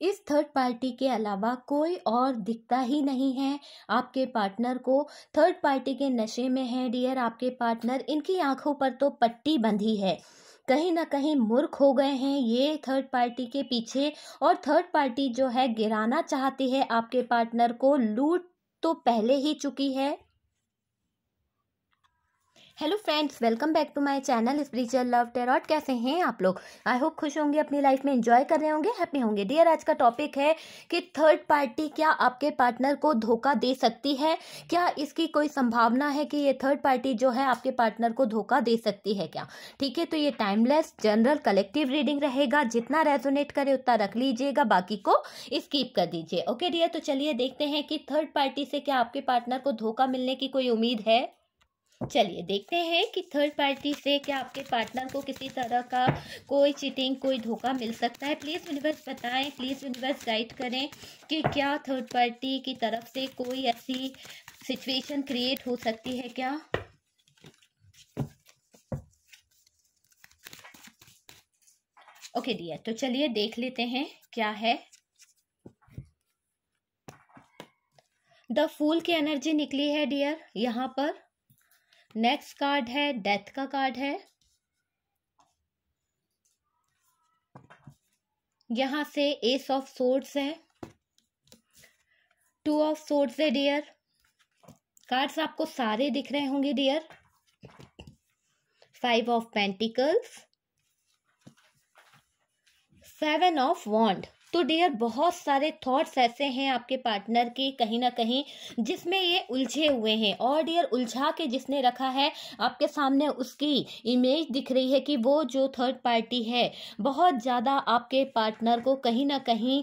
इस third party के अलावा कोई और दिखता ही नहीं है। आपके पार्टनर को थर्ड पार्टी के नशे में है डियर आपके पार्टनर इनकी आँखों पर तो पट्टी बंधी है। कहीं ना कहीं मूर्ख हो गए हैं ये थर्ड पार्टी के पीछे। और थर्ड पार्टी जो है, गिराना चाहती है आपके पार्टनर को। लूट तो पहले ही चुकी है। Hello friends welcome back to my channel spiritual love tarot कैसे हैं आप लोग? आई होप खुश होंगे, अपनी लाइफ में एंजॉय कर रहे होंगे हैप्पी होंगे। डियर आज का टॉपिक है कि थर्ड पार्टी क्या आपके पार्टनर को धोखा दे सकती है? क्या इसकी कोई संभावना है कि ये थर्ड पार्टी जो है आपके पार्टनर को धोखा दे सकती है क्या? ठीक है तो ये टाइमलेस जनरल कलेक्टिव रीडिंग रहेगा। जितना रेजोनेट करे उतना रख लीजिएगा, बाकी को स्कीप कर दीजिए। ओके डियर तो चलिए देखते हैं कि थर्ड पार्टी से क्या आपके पार्टनर को धोखा मिलने की कोई उम्मीद है? चलिए देखते हैं कि थर्ड पार्टी से क्या आपके पार्टनर को किसी तरह का कोई चीटिंग कोई धोखा मिल सकता है। प्लीज़ यूनिवर्स बताएँ प्लीज़ यूनिवर्स गाइड करें कि क्या थर्ड पार्टी की तरफ़ से कोई ऐसी सिचुएशन क्रिएट हो सकती है क्या? ओके डियर तो चलिए देख लेते हैं क्या है। द फूल की एनर्जी निकली है डियर यहाँ पर। नेक्स्ट कार्ड है डेथ का कार्ड है। यहाँ से एस ऑफ़ सोर्ड्स है। टू ऑफ़ सोर्ड्स है डियर कार्ड्स आपको सारे दिख रहे होंगे dear five of pentacles seven of wand तो डियर बहुत सारे थॉट्स ऐसे हैं आपके पार्टनर के कहीं ना कहीं जिसमें ये उलझे हुए हैं। और डियर उलझा के जिसने रखा है, आपके सामने उसकी इमेज दिख रही है कि वो जो थर्ड पार्टी है, बहुत ज़्यादा आपके पार्टनर को कहीं ना कहीं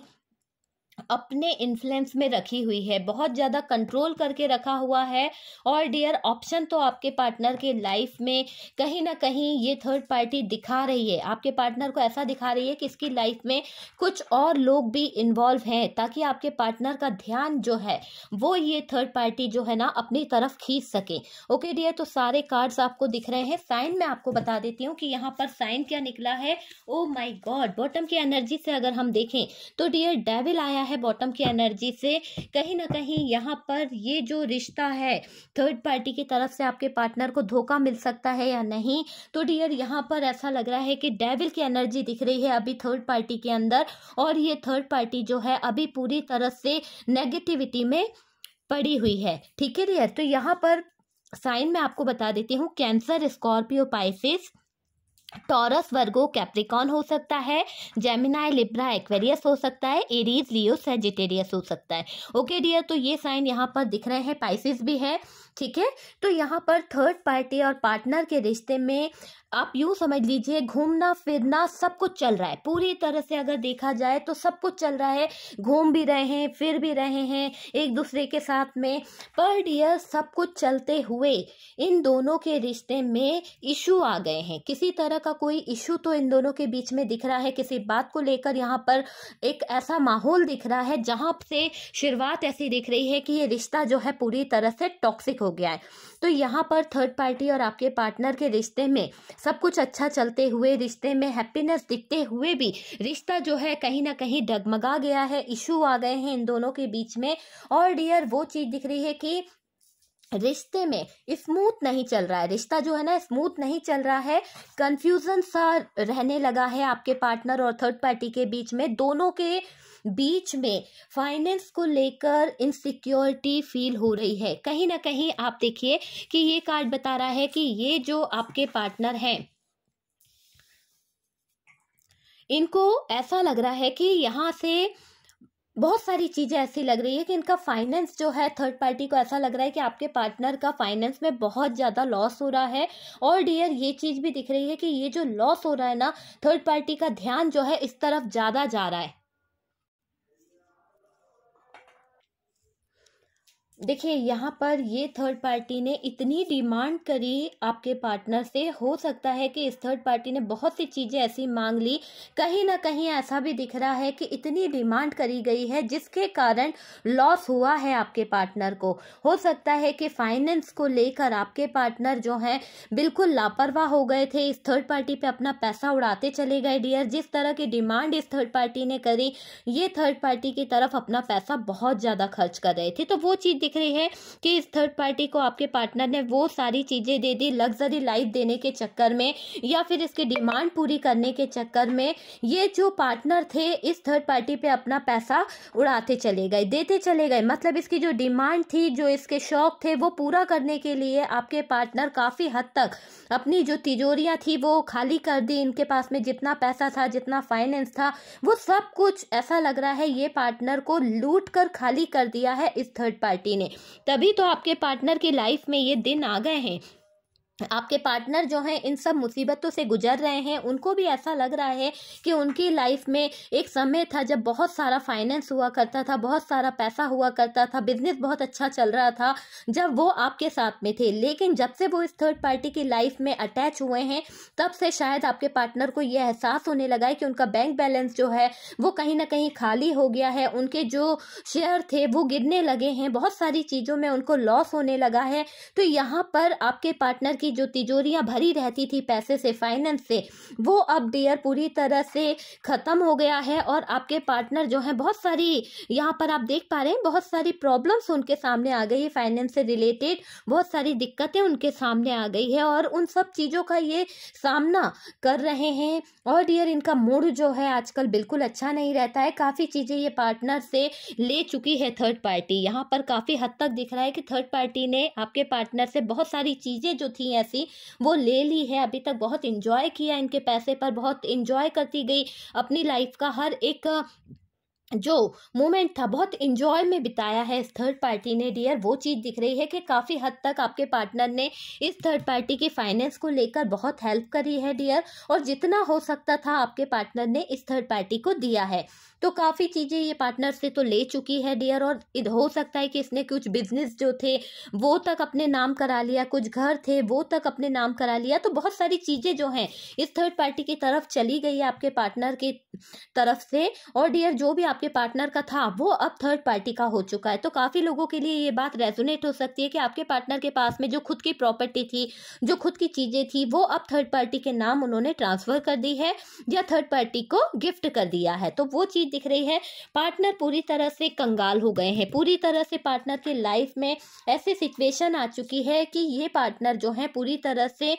अपने इन्फ्लुएंस में रखी हुई है। बहुत ज़्यादा कंट्रोल करके रखा हुआ है। और डियर ऑप्शन तो आपके पार्टनर के लाइफ में कहीं ना कहीं ये थर्ड पार्टी दिखा रही है। आपके पार्टनर को ऐसा दिखा रही है कि इसकी लाइफ में कुछ और लोग भी इन्वॉल्व हैं, ताकि आपके पार्टनर का ध्यान जो है, वो ये थर्ड पार्टी जो है ना, अपनी तरफ़ खींच सके। ओके डियर तो सारे कार्ड्स आपको दिख रहे हैं। साइन मैं आपको बता देती हूँ कि यहाँ पर साइन क्या निकला है। ओ माई गॉड बॉटम की एनर्जी से अगर हम देखें तो डियर डेविल आया है। बॉटम की एनर्जी से। कहीं ना कहीं यहाँ पर ये जो रिश्ता है थर्ड पार्टी की तरफ़ से आपके पार्टनर को धोखा मिल सकता है या नहीं तो डियर यहाँ पर ऐसा लग रहा है कि डेविल की एनर्जी दिख रही है अभी थर्ड पार्टी के अंदर और ये थर्ड पार्टी जो है अभी पूरी तरह से नेगेटिविटी में पड़ी हुई है। ठीक है डियर तो यहाँ पर साइन मैं आपको बता देती हूँ Cancer Scorpio Pisces Taurus Virgo Capricorn हो सकता है, जेमिनाई, लिब्रा, एक्वेरियस हो सकता है, एरीज लियो सेजिटेरियस हो सकता है। ओके, डियर तो ये साइन यहाँ पर दिख रहे हैं पाइसिस भी है। ठीक है? तो यहाँ पर थर्ड पार्टी और पार्टनर के रिश्ते में आप यूँ समझ लीजिए, घूमना, फिरना सब कुछ चल रहा है। पूरी तरह से अगर देखा जाए तो सब कुछ चल रहा है। घूम भी रहे हैं, फिर भी रहे हैं, एक दूसरे के साथ में। पर डियर सब कुछ चलते हुए इन दोनों के रिश्ते में इशू आ गए हैं। किसी तरह का कोई इशू तो इन दोनों के बीच में दिख रहा है। किसी बात को लेकर यहाँ पर एक ऐसा माहौल दिख रहा है जहाँ से शुरुआत ऐसी दिख रही है कि ये रिश्ता जो है पूरी तरह से टॉक्सिक हो गया है। तो यहाँ पर थर्ड पार्टी और आपके पार्टनर के रिश्ते में सब कुछ अच्छा चलते हुए, रिश्ते में हैप्पीनेस दिखते हुए भी रिश्ता जो है कहीं ना कहीं डगमगा गया है इशू आ गए हैं इन दोनों के बीच में। और डियर वो चीज़ दिख रही है कि रिश्ते में स्मूथ नहीं चल रहा है। रिश्ता जो है ना स्मूथ नहीं चल रहा है। कंफ्यूजन सा रहने लगा है आपके पार्टनर और थर्ड पार्टी के बीच में। दोनों के बीच में फाइनेंस को लेकर इनसिक्योरिटी फील हो रही है। कहीं ना कहीं आप देखिए कि ये कार्ड बता रहा है कि ये जो आपके पार्टनर हैं, इनको ऐसा लग रहा है कि यहाँ से बहुत सारी चीज़ें ऐसी लग रही है कि इनका फाइनेंस जो है थर्ड पार्टी को ऐसा लग रहा है कि आपके पार्टनर का फाइनेंस में बहुत ज़्यादा लॉस हो रहा है। और डियर ये चीज़ भी दिख रही है कि ये जो लॉस हो रहा है ना थर्ड पार्टी का ध्यान जो है इस तरफ़ ज़्यादा जा रहा है। देखिए, यहाँ पर ये थर्ड पार्टी ने इतनी डिमांड करी आपके पार्टनर से। हो सकता है कि इस थर्ड पार्टी ने बहुत सी चीज़ें ऐसी मांग ली। कहीं ना कहीं ऐसा भी दिख रहा है कि इतनी डिमांड करी गई है, जिसके कारण लॉस हुआ है आपके पार्टनर को। हो सकता है कि फाइनेंस को लेकर आपके पार्टनर जो हैं, बिल्कुल लापरवाह हो गए थे। इस थर्ड पार्टी पे अपना पैसा उड़ाते चले गए डियर जिस तरह की डिमांड इस थर्ड पार्टी ने करी, ये थर्ड पार्टी की तरफ़ अपना पैसा बहुत ज़्यादा खर्च कर रहे थे। तो वो चीज़ दिख रही है कि इस थर्ड पार्टी को आपके पार्टनर ने वो सारी चीज़ें दे दी लग्जरी लाइफ देने के चक्कर में या फिर इसकी डिमांड पूरी करने के चक्कर में ये जो पार्टनर थे इस थर्ड पार्टी पे अपना पैसा उड़ाते चले गए, देते चले गए। मतलब इसकी जो डिमांड थी, जो इसके शौक थे, वो पूरा करने के लिए आपके पार्टनर काफ़ी हद तक अपनी जो तिजोरियाँ थी, वो खाली कर दी। इनके पास में जितना पैसा था, जितना फाइनेंस था, वो सब कुछ ऐसा लग रहा है ये पार्टनर को लूट कर खाली कर दिया है इस थर्ड पार्टी ने। तभी तो आपके पार्टनर की लाइफ में ये दिन आ गए हैं। आपके पार्टनर जो हैं, इन सब मुसीबतों से गुजर रहे हैं, उनको भी ऐसा लग रहा है कि उनकी लाइफ में एक समय था जब बहुत सारा फाइनेंस हुआ करता था, बहुत सारा पैसा हुआ करता था, बिज़नेस बहुत अच्छा चल रहा था, जब वो आपके साथ में थे। लेकिन जब से वो इस थर्ड पार्टी की लाइफ में अटैच हुए हैं, तब से शायद आपके पार्टनर को यह एहसास होने लगा है कि उनका बैंक बैलेंस जो है, वो कहीं ना कहीं खाली हो गया है, उनके जो शेयर थे, वो गिरने लगे हैं, बहुत सारी चीज़ों में उनको लॉस होने लगा है। तो यहाँ पर आपके पार्टनर की जो तिजोरियाँ भरी रहती थी पैसे से फाइनेंस से, वो अब डियर पूरी तरह से ख़त्म हो गया है और आपके पार्टनर जो हैं, बहुत सारी यहाँ पर आप देख पा रहे हैं, बहुत सारी प्रॉब्लम्स उनके सामने आ गई है फाइनेंस से रिलेटेड बहुत सारी दिक्कतें उनके सामने आ गई है और उन सब चीज़ों का ये सामना कर रहे हैं और डियर इनका मूड जो है आजकल बिल्कुल अच्छा नहीं रहता है। काफ़ी चीज़ें ये पार्टनर से ले चुकी है थर्ड पार्टी यहाँ पर काफ़ी हद तक दिख रहा है कि थर्ड पार्टी ने आपके पार्टनर से बहुत सारी चीज़ें जो थी ऐसी वो ले ली है। अभी तक बहुत इंजॉय किया इनके पैसे पर, बहुत इंजॉय करती गई अपनी लाइफ का। हर एक जो मोमेंट था, बहुत इंजॉय में बिताया है इस थर्ड पार्टी ने। डियर वो चीज़ दिख रही है कि काफ़ी हद तक आपके पार्टनर ने इस थर्ड पार्टी की फाइनेंस को लेकर बहुत हेल्प करी है डियर और जितना हो सकता था, आपके पार्टनर ने इस थर्ड पार्टी को दिया है। तो काफ़ी चीज़ें ये पार्टनर से तो ले चुकी है डियर और हो सकता है कि इसने कुछ बिज़नेस जो थे, वो तक अपने नाम करा लिया, कुछ घर थे, वो तक अपने नाम करा लिया तो बहुत सारी चीज़ें जो हैं, इस थर्ड पार्टी की तरफ़ चली गई है आपके पार्टनर की तरफ़ से, और डियर जो भी आपके पार्टनर का था, वो अब थर्ड पार्टी का हो चुका है। तो काफ़ी लोगों के लिए ये बात रेजोनेट हो सकती है कि आपके पार्टनर के पास में जो खुद की प्रॉपर्टी थी, जो खुद की चीज़ें थी, वो अब थर्ड पार्टी के नाम उन्होंने ट्रांसफ़र कर दी है, या थर्ड पार्टी को गिफ्ट कर दिया है। तो वो चीज़ दिख रही है। पार्टनर पूरी तरह से कंगाल हो गए हैं। पूरी तरह से पार्टनर की लाइफ में ऐसी सिचुएशन आ चुकी है कि ये पार्टनर जो है पूरी तरह से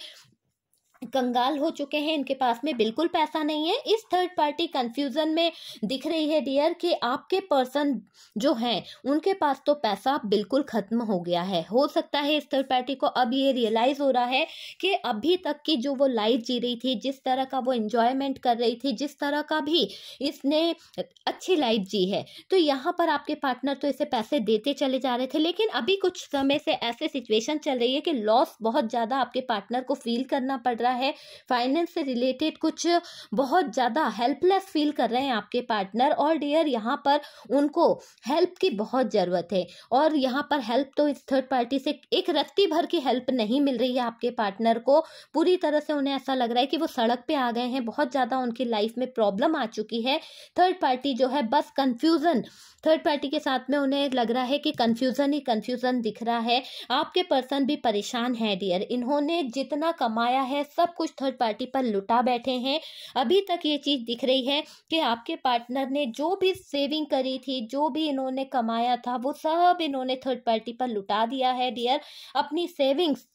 कंगाल हो चुके हैं, इनके पास में बिल्कुल पैसा नहीं है। इस थर्ड पार्टी कंफ्यूजन में दिख रही है डियर कि आपके पर्सन जो हैं, उनके पास तो पैसा बिल्कुल खत्म हो गया है। हो सकता है इस थर्ड पार्टी को अब ये रियलाइज़ हो रहा है कि अभी तक की जो वो लाइफ जी रही थी, जिस तरह का वो इंजॉयमेंट कर रही थी, जिस तरह का भी इसने अच्छी लाइफ जी है तो यहाँ पर आपके पार्टनर तो इसे पैसे देते चले जा रहे थे, लेकिन अभी कुछ समय से ऐसे सिचुएशन चल रही है कि लॉस बहुत ज़्यादा आपके पार्टनर को फील करना पड़ रहा है। फाइनेंस से रिलेटेड कुछ बहुत ज़्यादा हेल्पलेस फील कर रहे हैं आपके पार्टनर और डियर यहाँ पर उनको हेल्प की बहुत ज़रूरत है। और यहाँ पर हेल्प तो इस थर्ड पार्टी से एक रत्ती भर की हेल्प नहीं मिल रही है आपके पार्टनर को। पूरी तरह से उन्हें ऐसा लग रहा है कि वो सड़क पे आ गए हैं, बहुत ज़्यादा उनकी लाइफ में प्रॉब्लम आ चुकी है। थर्ड पार्टी जो है बस कन्फ्यूज़न थर्ड पार्टी के साथ में उन्हें लग रहा है कि कन्फ्यूज़न ही कन्फ्यूज़न दिख रहा है। आपके पर्सन भी परेशान है डियर इन्होंने जितना कमाया है, सब कुछ थर्ड पार्टी पर लुटा बैठे हैं। अभी तक ये चीज़ दिख रही है कि आपके पार्टनर ने जो भी सेविंग करी थी, जो भी इन्होंने कमाया था, वो सब इन्होंने थर्ड पार्टी पर लुटा दिया है डियर अपनी सेविंग्स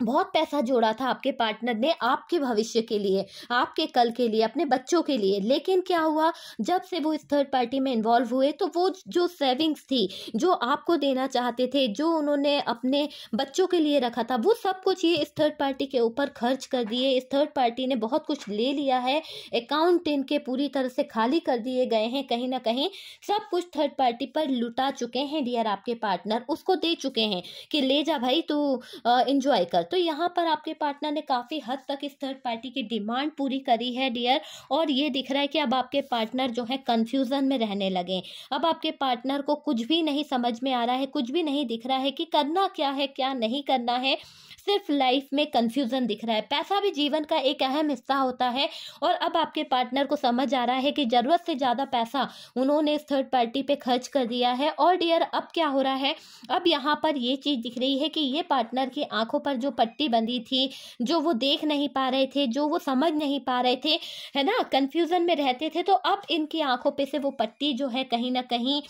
बहुत पैसा जोड़ा था आपके पार्टनर ने आपके भविष्य के लिए, आपके कल के लिए, अपने बच्चों के लिए। लेकिन क्या हुआ, जब से वो इस थर्ड पार्टी में इन्वॉल्व हुए तो वो जो सेविंग्स थी, जो आपको देना चाहते थे, जो उन्होंने अपने बच्चों के लिए रखा था, वो सब कुछ ये इस थर्ड पार्टी के ऊपर खर्च कर दिए। इस थर्ड पार्टी ने बहुत कुछ ले लिया है अकाउंट इनके पूरी तरह से खाली कर दिए गए हैं, कहीं ना कहीं सब कुछ थर्ड पार्टी पर लुटा चुके हैं डियर आपके पार्टनर। उसको दे चुके हैं कि, ले जा भाई, तू इंजॉय कर। तो यहाँ पर आपके पार्टनर ने काफ़ी हद तक इस थर्ड पार्टी की डिमांड पूरी करी है डियर और ये दिख रहा है कि अब आपके पार्टनर जो है कन्फ्यूज़न में रहने लगे अब आपके पार्टनर को कुछ भी नहीं समझ में आ रहा है, कुछ भी नहीं दिख रहा है कि करना क्या है, क्या नहीं करना है। सिर्फ़ लाइफ में कन्फ्यूज़न दिख रहा है। पैसा भी जीवन का एक अहम हिस्सा होता है, और अब आपके पार्टनर को समझ आ रहा है कि ज़रूरत से ज़्यादा पैसा उन्होंने इस थर्ड पार्टी पे खर्च कर दिया है। और डियर अब क्या हो रहा है? अब यहाँ पर ये चीज़ दिख रही है कि ये पार्टनर की आँखों पर जो पट्टी बंधी थी, जो वो देख नहीं पा रहे थे, जो वो समझ नहीं पा रहे थे, है ना? कन्फ्यूज़न में रहते थे तो अब इनकी आँखों पे से वो पट्टी जो है कहीं ना कहीं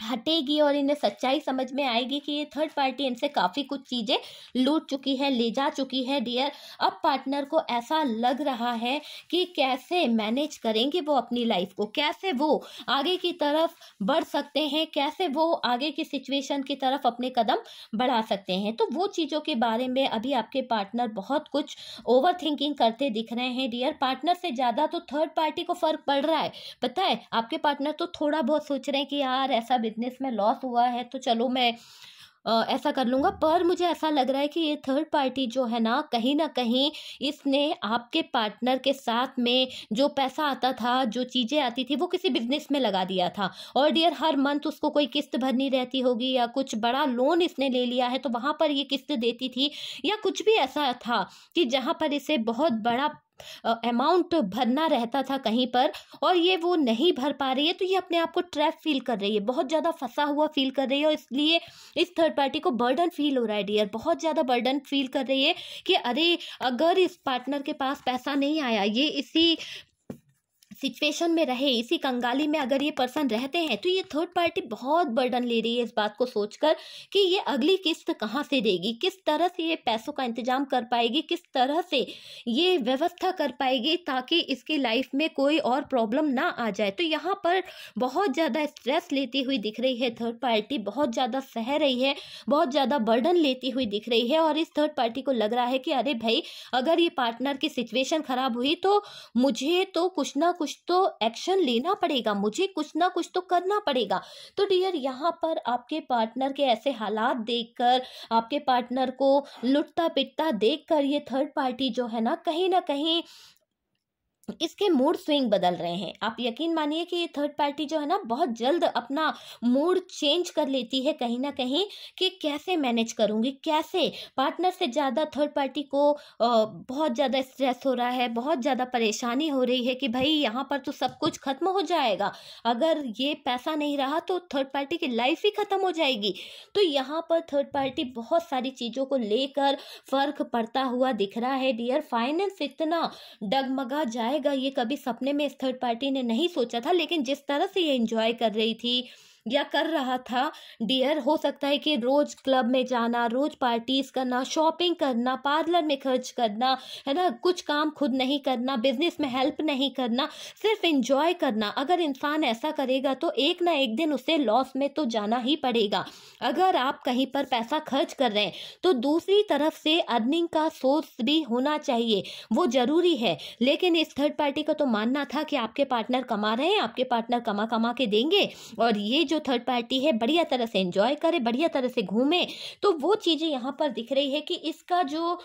हटेगी और इन्हें सच्चाई समझ में आएगी कि ये थर्ड पार्टी इनसे काफ़ी कुछ चीज़ें लूट चुकी है, ले जा चुकी है डियर अब पार्टनर को ऐसा लग रहा है कि कैसे मैनेज करेंगे वो अपनी लाइफ को? कैसे वो आगे की तरफ़ बढ़ सकते हैं? कैसे वो आगे की सिचुएशन की तरफ़ अपने कदम बढ़ा सकते हैं? तो वो चीज़ों के बारे में अभी आपके पार्टनर बहुत कुछ ओवर थिंकिंग करते दिख रहे हैं डियर पार्टनर से ज़्यादा तो थर्ड पार्टी को फ़र्क पड़ रहा है। पता है, आपके पार्टनर तो थोड़ा बहुत सोच रहे हैं कि यार ऐसा बिज़नेस में लॉस हुआ है तो चलो मैं ऐसा कर लूँगा। पर मुझे ऐसा लग रहा है कि ये थर्ड पार्टी जो है ना, कहीं ना कहीं इसने आपके पार्टनर के साथ में जो पैसा आता था, जो चीज़ें आती थी, वो किसी बिज़नेस में लगा दिया था। और डियर हर मंथ उसको कोई किस्त भरनी रहती होगी या कुछ बड़ा लोन इसने ले लिया है तो वहाँ पर ये किस्त देती थी। या कुछ भी ऐसा था कि जहाँ पर इसे बहुत बड़ा अमाउंट भरना रहता था कहीं पर और ये वो नहीं भर पा रही है तो ये अपने आप को ट्रैप फील कर रही है। बहुत ज़्यादा फंसा हुआ फील कर रही है और इसलिए इस थर्ड पार्टी को बर्डन फील हो रहा है डियर बहुत ज़्यादा बर्डन फील कर रही है कि अरे, अगर इस पार्टनर के पास पैसा नहीं आया, ये इसी सिचुएशन में रहे, इसी कंगाली में अगर ये पर्सन रहते हैं तो ये थर्ड पार्टी बहुत बर्डन ले रही है इस बात को सोचकर कि ये अगली किस्त कहाँ से देगी? किस तरह से ये पैसों का इंतज़ाम कर पाएगी? किस तरह से ये व्यवस्था कर पाएगी ताकि इसकी लाइफ में कोई और प्रॉब्लम ना आ जाए? तो यहाँ पर बहुत ज़्यादा स्ट्रेस लेती हुई दिख रही है थर्ड पार्टी बहुत ज़्यादा सह रही है, बहुत ज़्यादा बर्डन लेती हुई दिख रही है और इस थर्ड पार्टी को लग रहा है कि अरे भाई, अगर ये पार्टनर की सिचुएशन खराब हुई तो मुझे तो कुछ ना कुछ कुछ तो एक्शन लेना पड़ेगा, मुझे कुछ ना कुछ तो करना पड़ेगा। तो डियर यहाँ पर आपके पार्टनर के ऐसे हालात देखकर, आपके पार्टनर को लुटता पिटता देखकर ये थर्ड पार्टी जो है ना, कहीं ना कहीं इसके मूड स्विंग बदल रहे हैं। आप यकीन मानिए कि ये थर्ड पार्टी जो है ना, बहुत जल्द अपना मूड चेंज कर लेती है कहीं ना कहीं कि कैसे मैनेज करूँगी, कैसे पार्टनर से ज़्यादा थर्ड पार्टी को बहुत ज़्यादा स्ट्रेस हो रहा है, बहुत ज़्यादा परेशानी हो रही है कि भाई यहाँ पर तो सब कुछ खत्म हो जाएगा। अगर ये पैसा नहीं रहा तो थर्ड पार्टी की लाइफ ही ख़त्म हो जाएगी। तो यहाँ पर थर्ड पार्टी बहुत सारी चीज़ों को लेकर फ़र्क पड़ता हुआ दिख रहा है। डियर फाइनेंस इतना डगमगा जाए आएगा, ये कभी सपने में इस थर्ड पार्टी ने नहीं सोचा था, लेकिन जिस तरह से ये इंजॉय कर रही थी या कर रहा था डियर हो सकता है कि रोज क्लब में जाना, रोज पार्टीज़ करना शॉपिंग करना पार्लर में खर्च करना, है ना, कुछ काम खुद नहीं करना बिज़नेस में हेल्प नहीं करना, सिर्फ़ इंजॉय करना। अगर इंसान ऐसा करेगा तो एक ना एक दिन उसे लॉस में तो जाना ही पड़ेगा। अगर आप कहीं पर पैसा खर्च कर रहे हैं तो दूसरी तरफ़ से अर्निंग का सोर्स भी होना चाहिए। वो ज़रूरी है। लेकिन इस थर्ड पार्टी का तो मानना था कि आपके पार्टनर कमा रहे हैं, आपके पार्टनर कमा कमा के देंगे। और ये जो थर्ड पार्टी है, बढ़िया तरह से एंजॉय करे, बढ़िया तरह से घूमे तो वो चीज़ें यहाँ पर दिख रही है कि इसका जो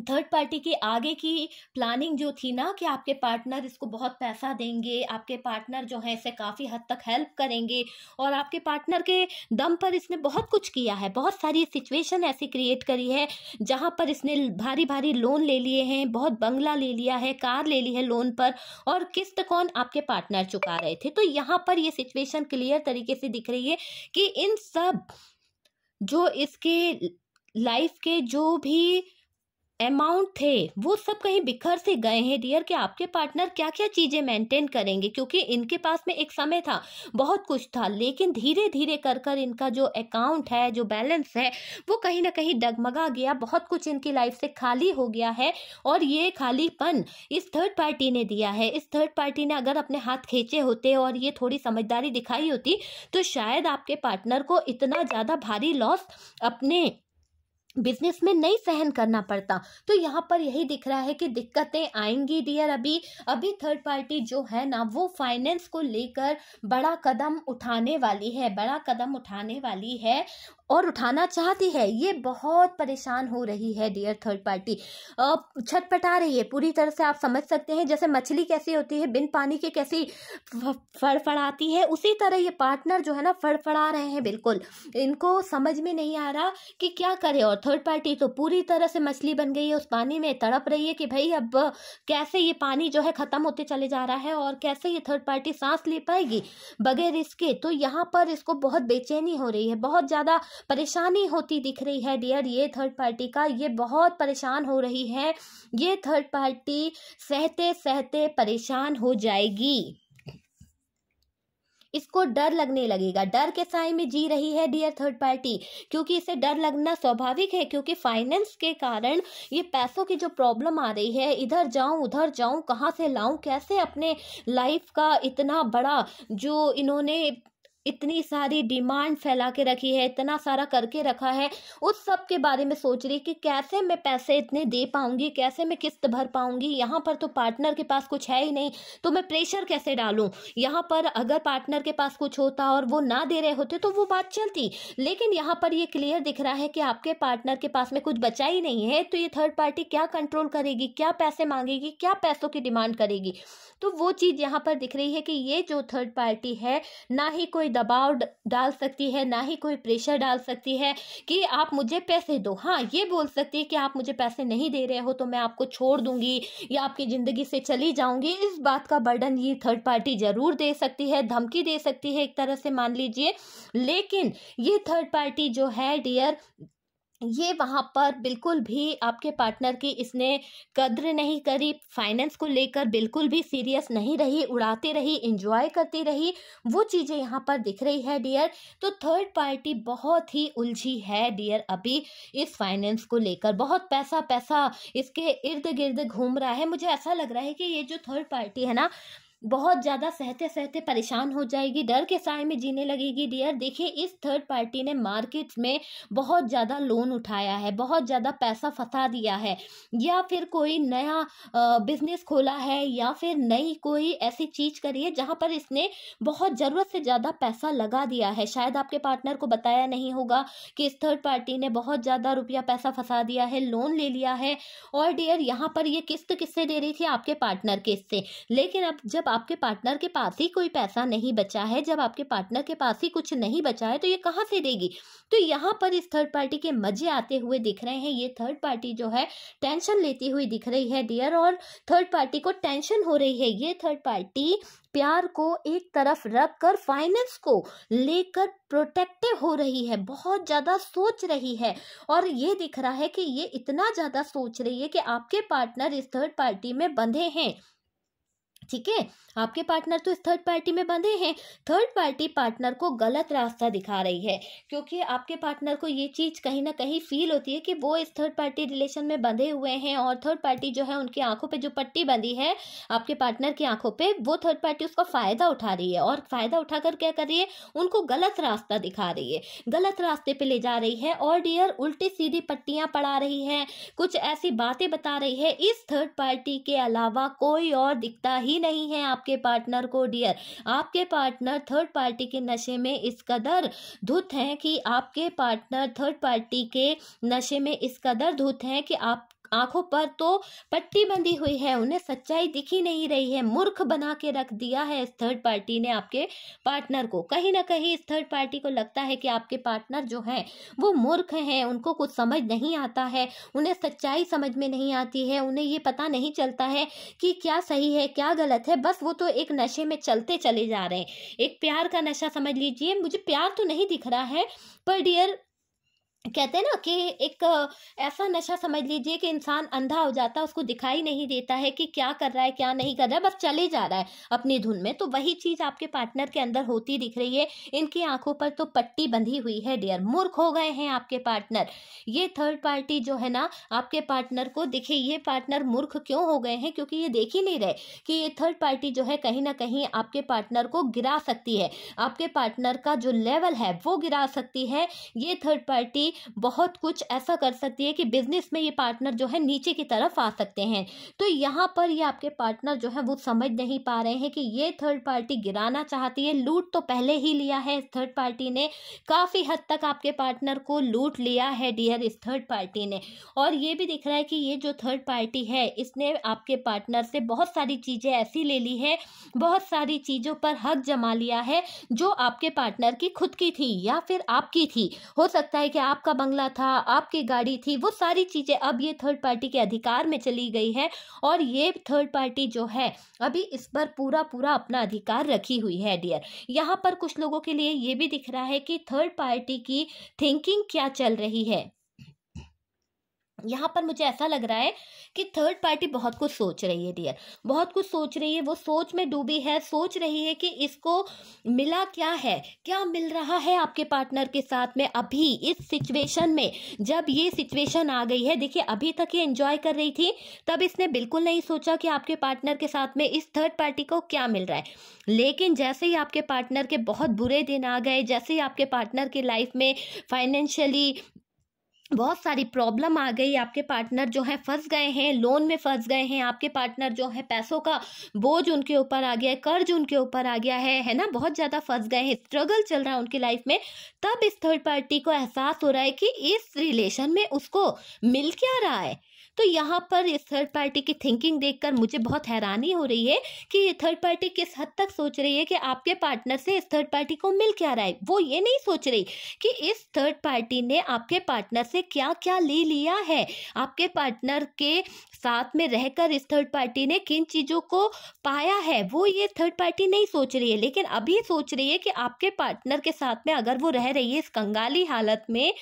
थर्ड पार्टी की आगे की प्लानिंग जो थी ना कि आपके पार्टनर इसको बहुत पैसा देंगे, आपके पार्टनर जो है इसे काफ़ी हद तक हेल्प करेंगे और आपके पार्टनर के दम पर इसने बहुत कुछ किया है। बहुत सारी सिचुएशन ऐसी क्रिएट करी है जहाँ पर इसने भारी भारी लोन ले लिए हैं, बहुत बंगला ले लिया है, कार ले ली है लोन पर और किस्त कौन आपके पार्टनर चुका रहे थे। तो यहाँ पर ये सिचुएशन क्लियर तरीके से दिख रही है कि इन सब जो इसके लाइफ के जो भी अमाउंट थे, वो सब कहीं बिखर से गए हैं। डियर कि आपके पार्टनर क्या क्या चीज़ें मेंटेन करेंगे? क्योंकि इनके पास में एक समय था, बहुत कुछ था, लेकिन धीरे धीरे कर कर इनका जो अकाउंट है, जो बैलेंस है, वो कहीं ना कहीं डगमगा गया। बहुत कुछ इनकी लाइफ से खाली हो गया है और ये खालीपन इस थर्ड पार्टी ने दिया है। इस थर्ड पार्टी ने अगर अपने हाथ खींचे होते और ये थोड़ी समझदारी दिखाई होती तो शायद आपके पार्टनर को इतना ज़्यादा भारी लॉस अपने बिज़नेस में नहीं सहन करना पड़ता। तो यहाँ पर यही दिख रहा है कि दिक्कतें आएँगी डियर अभी अभी थर्ड पार्टी जो है ना, वो फाइनेंस को लेकर बड़ा कदम उठाने वाली है, बड़ा कदम उठाने वाली है। और उठाना चाहती है, ये बहुत परेशान हो रही है डियर थर्ड पार्टी छटपटा रही है, पूरी तरह से आप समझ सकते हैं, जैसे मछली कैसी होती है, बिन पानी के कैसी फड़फड़ाती है, उसी तरह ये पार्टनर जो है ना, फड़फड़ा रहे हैं, बिल्कुल। इनको समझ में नहीं आ रहा कि क्या करे, और थर्ड पार्टी तो पूरी तरह से मछली बन गई है, उस पानी में तड़प रही है कि भाई अब कैसे ये पानी जो है ख़त्म होते चले जा रहा है, और कैसे ये थर्ड पार्टी सांस ले पाएगी, बगैर इसके। तो यहाँ पर इसको बहुत बेचैनी हो रही है, बहुत ज़्यादा परेशानी होती दिख रही है, डियर, ये थर्ड पार्टी का, ये बहुत परेशान हो रही है। ये थर्ड पार्टी सहते सहते परेशान हो जाएगी। इसको डर लगने लगेगा। डर के साय में जी रही है डियर थर्ड पार्टी क्योंकि इसे डर लगना स्वाभाविक है, क्योंकि फाइनेंस के कारण ये पैसों की जो प्रॉब्लम आ रही है, इधर जाऊँ, उधर जाऊँ, कहाँ से लाऊं, कैसे अपने लाइफ का इतना बड़ा जो इन्होंने इतनी सारी डिमांड फैला के रखी है, इतना सारा करके रखा है, उस सब के बारे में सोच रही कि कैसे मैं पैसे इतने दे पाऊँगी, कैसे मैं किस्त भर पाऊँगी? यहाँ पर तो पार्टनर के पास कुछ है ही नहीं तो मैं प्रेशर कैसे डालूं? यहाँ पर अगर पार्टनर के पास कुछ होता और वो ना दे रहे होते तो वो बात चलती। लेकिन यहाँ पर ये क्लियर दिख रहा है कि आपके पार्टनर के पास में कुछ बचा ही नहीं है तो ये थर्ड पार्टी क्या कंट्रोल करेगी, क्या पैसे मांगेगी, क्या पैसों की डिमांड करेगी? तो वो चीज़ यहाँ पर दिख रही है कि ये जो थर्ड पार्टी है, ना ही कोई दबाव डाल सकती है, ना ही कोई प्रेशर डाल सकती है कि आप मुझे पैसे दो। हाँ ये बोल सकती है कि आप मुझे पैसे नहीं दे रहे हो तो मैं आपको छोड़ दूँगी या आपकी ज़िंदगी से चली जाऊँगी। इस बात का बर्डन ये थर्ड पार्टी ज़रूर दे सकती है, धमकी दे सकती है एक तरह से, मान लीजिए। लेकिन ये थर्ड पार्टी जो है डियर ये वहाँ पर बिल्कुल भी आपके पार्टनर की इसने कद्र नहीं करी, फाइनेंस को लेकर बिल्कुल भी सीरियस नहीं रही, उड़ाती रही इंजॉय करती रही, वो चीज़ें यहाँ पर दिख रही है डियर। तो थर्ड पार्टी बहुत ही उलझी है डियर अभी इस फाइनेंस को लेकर। बहुत पैसा पैसा इसके इर्द गिर्द घूम रहा है। मुझे ऐसा लग रहा है कि ये जो थर्ड पार्टी है ना बहुत ज़्यादा सहते सहते परेशान हो जाएगी, डर के साय में जीने लगेगी। डियर, देखिए, इस थर्ड पार्टी ने मार्केट में बहुत ज़्यादा लोन उठाया है, बहुत ज़्यादा पैसा फंसा दिया है। या फिर कोई नया बिज़नेस खोला है या फिर नई कोई ऐसी चीज़ करी है जहाँ पर इसने बहुत ज़रूरत से ज़्यादा पैसा लगा दिया है। शायद आपके पार्टनर को बताया नहीं होगा कि इस थर्ड पार्टी ने बहुत ज़्यादा रुपया पैसा फंसा दिया है लोन ले लिया है। और डियर, यहाँ पर ये किस्त किससे दे रही थी? आपके पार्टनर के इससे। लेकिन अब जब आपके पार्टनर के पास ही कोई पैसा नहीं बचा है, जब आपके पार्टनर के पास ही कुछ नहीं बचा है तो ये कहाँ से देगी? तो यहाँ पर इस थर्ड पार्टी के मज़े आते हुए दिख रहे हैं। ये थर्ड पार्टी जो है टेंशन लेती हुई दिख रही है डियर और थर्ड पार्टी को टेंशन हो रही है। ये थर्ड पार्टी प्यार को एक तरफ़ रख कर फाइनेंस को लेकर प्रोटेक्टिव हो रही है, बहुत ज़्यादा सोच रही है। और ये दिख रहा है कि ये इतना ज़्यादा सोच रही है कि आपके पार्टनर इस थर्ड पार्टी में बंधे हैं। ठीक है? आपके पार्टनर तो इस थर्ड पार्टी में बंधे हैं। थर्ड पार्टी पार्टनर को गलत रास्ता दिखा रही है, क्योंकि आपके पार्टनर को ये चीज़ कहीं ना कहीं फील होती है कि वो इस थर्ड पार्टी रिलेशन में बंधे हुए हैं और थर्ड पार्टी जो है उनकी आँखों पे जो पट्टी बंधी है, आपके पार्टनर की आँखों पे, वो थर्ड पार्टी उसका फ़ायदा उठा रही है। और फ़ायदा उठाकर क्या कर रही है? उनको गलत रास्ता दिखा रही है। गलत रास्ते पर ले जा रही है और डियर उल्टी सीधी पट्टियाँ पड़ा रही है, कुछ ऐसी बातें बता रही है। इस थर्ड पार्टी के अलावा कोई और दिखता ही नहीं है आपके पार्टनर को डियर आपके पार्टनर थर्ड पार्टी के नशे में इस कदर धुत हैं कि आपके पार्टनर थर्ड पार्टी के नशे में इस कदर धुत हैं कि आप आँखों पर तो पट्टी बंधी हुई है, उन्हें सच्चाई दिखी नहीं रही है। मूर्ख बना के रख दिया है इस थर्ड पार्टी ने आपके पार्टनर को। कहीं ना कहीं इस थर्ड पार्टी को लगता है कि आपके पार्टनर जो हैं, वो मूर्ख हैं, उनको कुछ समझ नहीं आता है, उन्हें सच्चाई समझ में नहीं आती है, उन्हें ये पता नहीं चलता है कि क्या सही है, क्या गलत है। बस वो तो एक नशे में चलते चले जा रहे हैं। एक प्यार का नशा समझ लीजिए, मुझे प्यार तो नहीं दिख रहा है, पर डियर कहते हैं ना कि एक ऐसा नशा समझ लीजिए कि इंसान अंधा हो जाता है, उसको दिखाई नहीं देता है कि क्या कर रहा है, क्या नहीं कर रहा है, बस चले जा रहा है अपनी धुन में। तो वही चीज़ आपके पार्टनर के अंदर होती दिख रही है। इनकी आँखों पर तो पट्टी बंधी हुई है, डियर। मूर्ख हो गए हैं आपके पार्टनर। ये थर्ड पार्टी जो है ना, आपके पार्टनर को दिखे, ये पार्टनर मूर्ख क्यों हो गए हैं? क्योंकि ये देख ही नहीं रहे कि ये थर्ड पार्टी जो है कहीं ना कहीं आपके पार्टनर को गिरा सकती है। आपके पार्टनर का जो लेवल है, वो गिरा सकती है। ये थर्ड पार्टी बहुत कुछ ऐसा कर सकती है कि बिज़नेस में ये पार्टनर जो है नीचे की तरफ़ आ सकते हैं। तो यहाँ पर ये आपके पार्टनर जो है वो समझ नहीं पा रहे हैं कि ये थर्ड पार्टी गिराना चाहती है। लूट तो पहले ही लिया है इस थर्ड पार्टी ने। काफ़ी हद तक आपके पार्टनर को लूट लिया है डियर इस थर्ड पार्टी ने। और ये भी दिख रहा है कि ये जो थर्ड पार्टी है, इसने आपके पार्टनर से बहुत सारी चीज़ें ऐसी ले ली है, बहुत सारी चीज़ों पर हक जमा लिया है, जो आपके पार्टनर की खुद की थी या फिर आपकी थी। हो सकता है कि आपका बंगला था, आपकी गाड़ी थी, वो सारी चीज़ें अब ये थर्ड पार्टी के अधिकार में चली गई है और ये थर्ड पार्टी जो है, अभी इस पर पूरा पूरा अपना अधिकार रखी हुई है डियर यहाँ पर कुछ लोगों के लिए ये भी दिख रहा है कि थर्ड पार्टी की थिंकिंग क्या चल रही है? यहाँ पर मुझे ऐसा लग रहा है कि थर्ड पार्टी बहुत कुछ सोच रही है डियर बहुत कुछ सोच रही है, वो सोच में डूबी है, सोच रही है कि इसको मिला क्या है? क्या मिल रहा है आपके पार्टनर के साथ में अभी, इस सिचुएशन में? जब ये सिचुएशन आ गई है, देखिए, अभी तक ये एंजॉय कर रही थी, तब इसने बिल्कुल नहीं सोचा कि आपके पार्टनर के साथ में इस थर्ड पार्टी को क्या मिल रहा है। लेकिन जैसे ही आपके पार्टनर के बहुत बुरे दिन आ गए, जैसे ही आपके पार्टनर की लाइफ में फाइनेंशियली बहुत सारी प्रॉब्लम आ गई आपके पार्टनर जो है, फंस गए हैं लोन में फंस गए हैं, आपके पार्टनर जो है, पैसों का बोझ उनके ऊपर आ गया है, कर्ज उनके ऊपर आ गया है है ना? बहुत ज़्यादा फंस गए हैं स्ट्रगल चल रहा है उनकी लाइफ में। तब इस थर्ड पार्टी को एहसास हो रहा है कि इस रिलेशन में उसको मिल क्या रहा है? तो यहाँ पर इस थर्ड पार्टी की थिंकिंग देखकर मुझे बहुत हैरानी हो रही है कि ये थर्ड पार्टी किस हद तक सोच रही है कि आपके पार्टनर से इस थर्ड पार्टी को मिल क्या रहा है? वो ये नहीं सोच रही कि इस थर्ड पार्टी ने आपके पार्टनर से क्या क्या ले लिया है? आपके पार्टनर के साथ में रहकर इस थर्ड पार्टी ने किन चीज़ों को पाया है? वो ये थर्ड पार्टी नहीं सोच रही है, लेकिन अभी सोच रही है कि आपके पार्टनर के साथ में अगर वो रह रही है इस कंगाली हालत में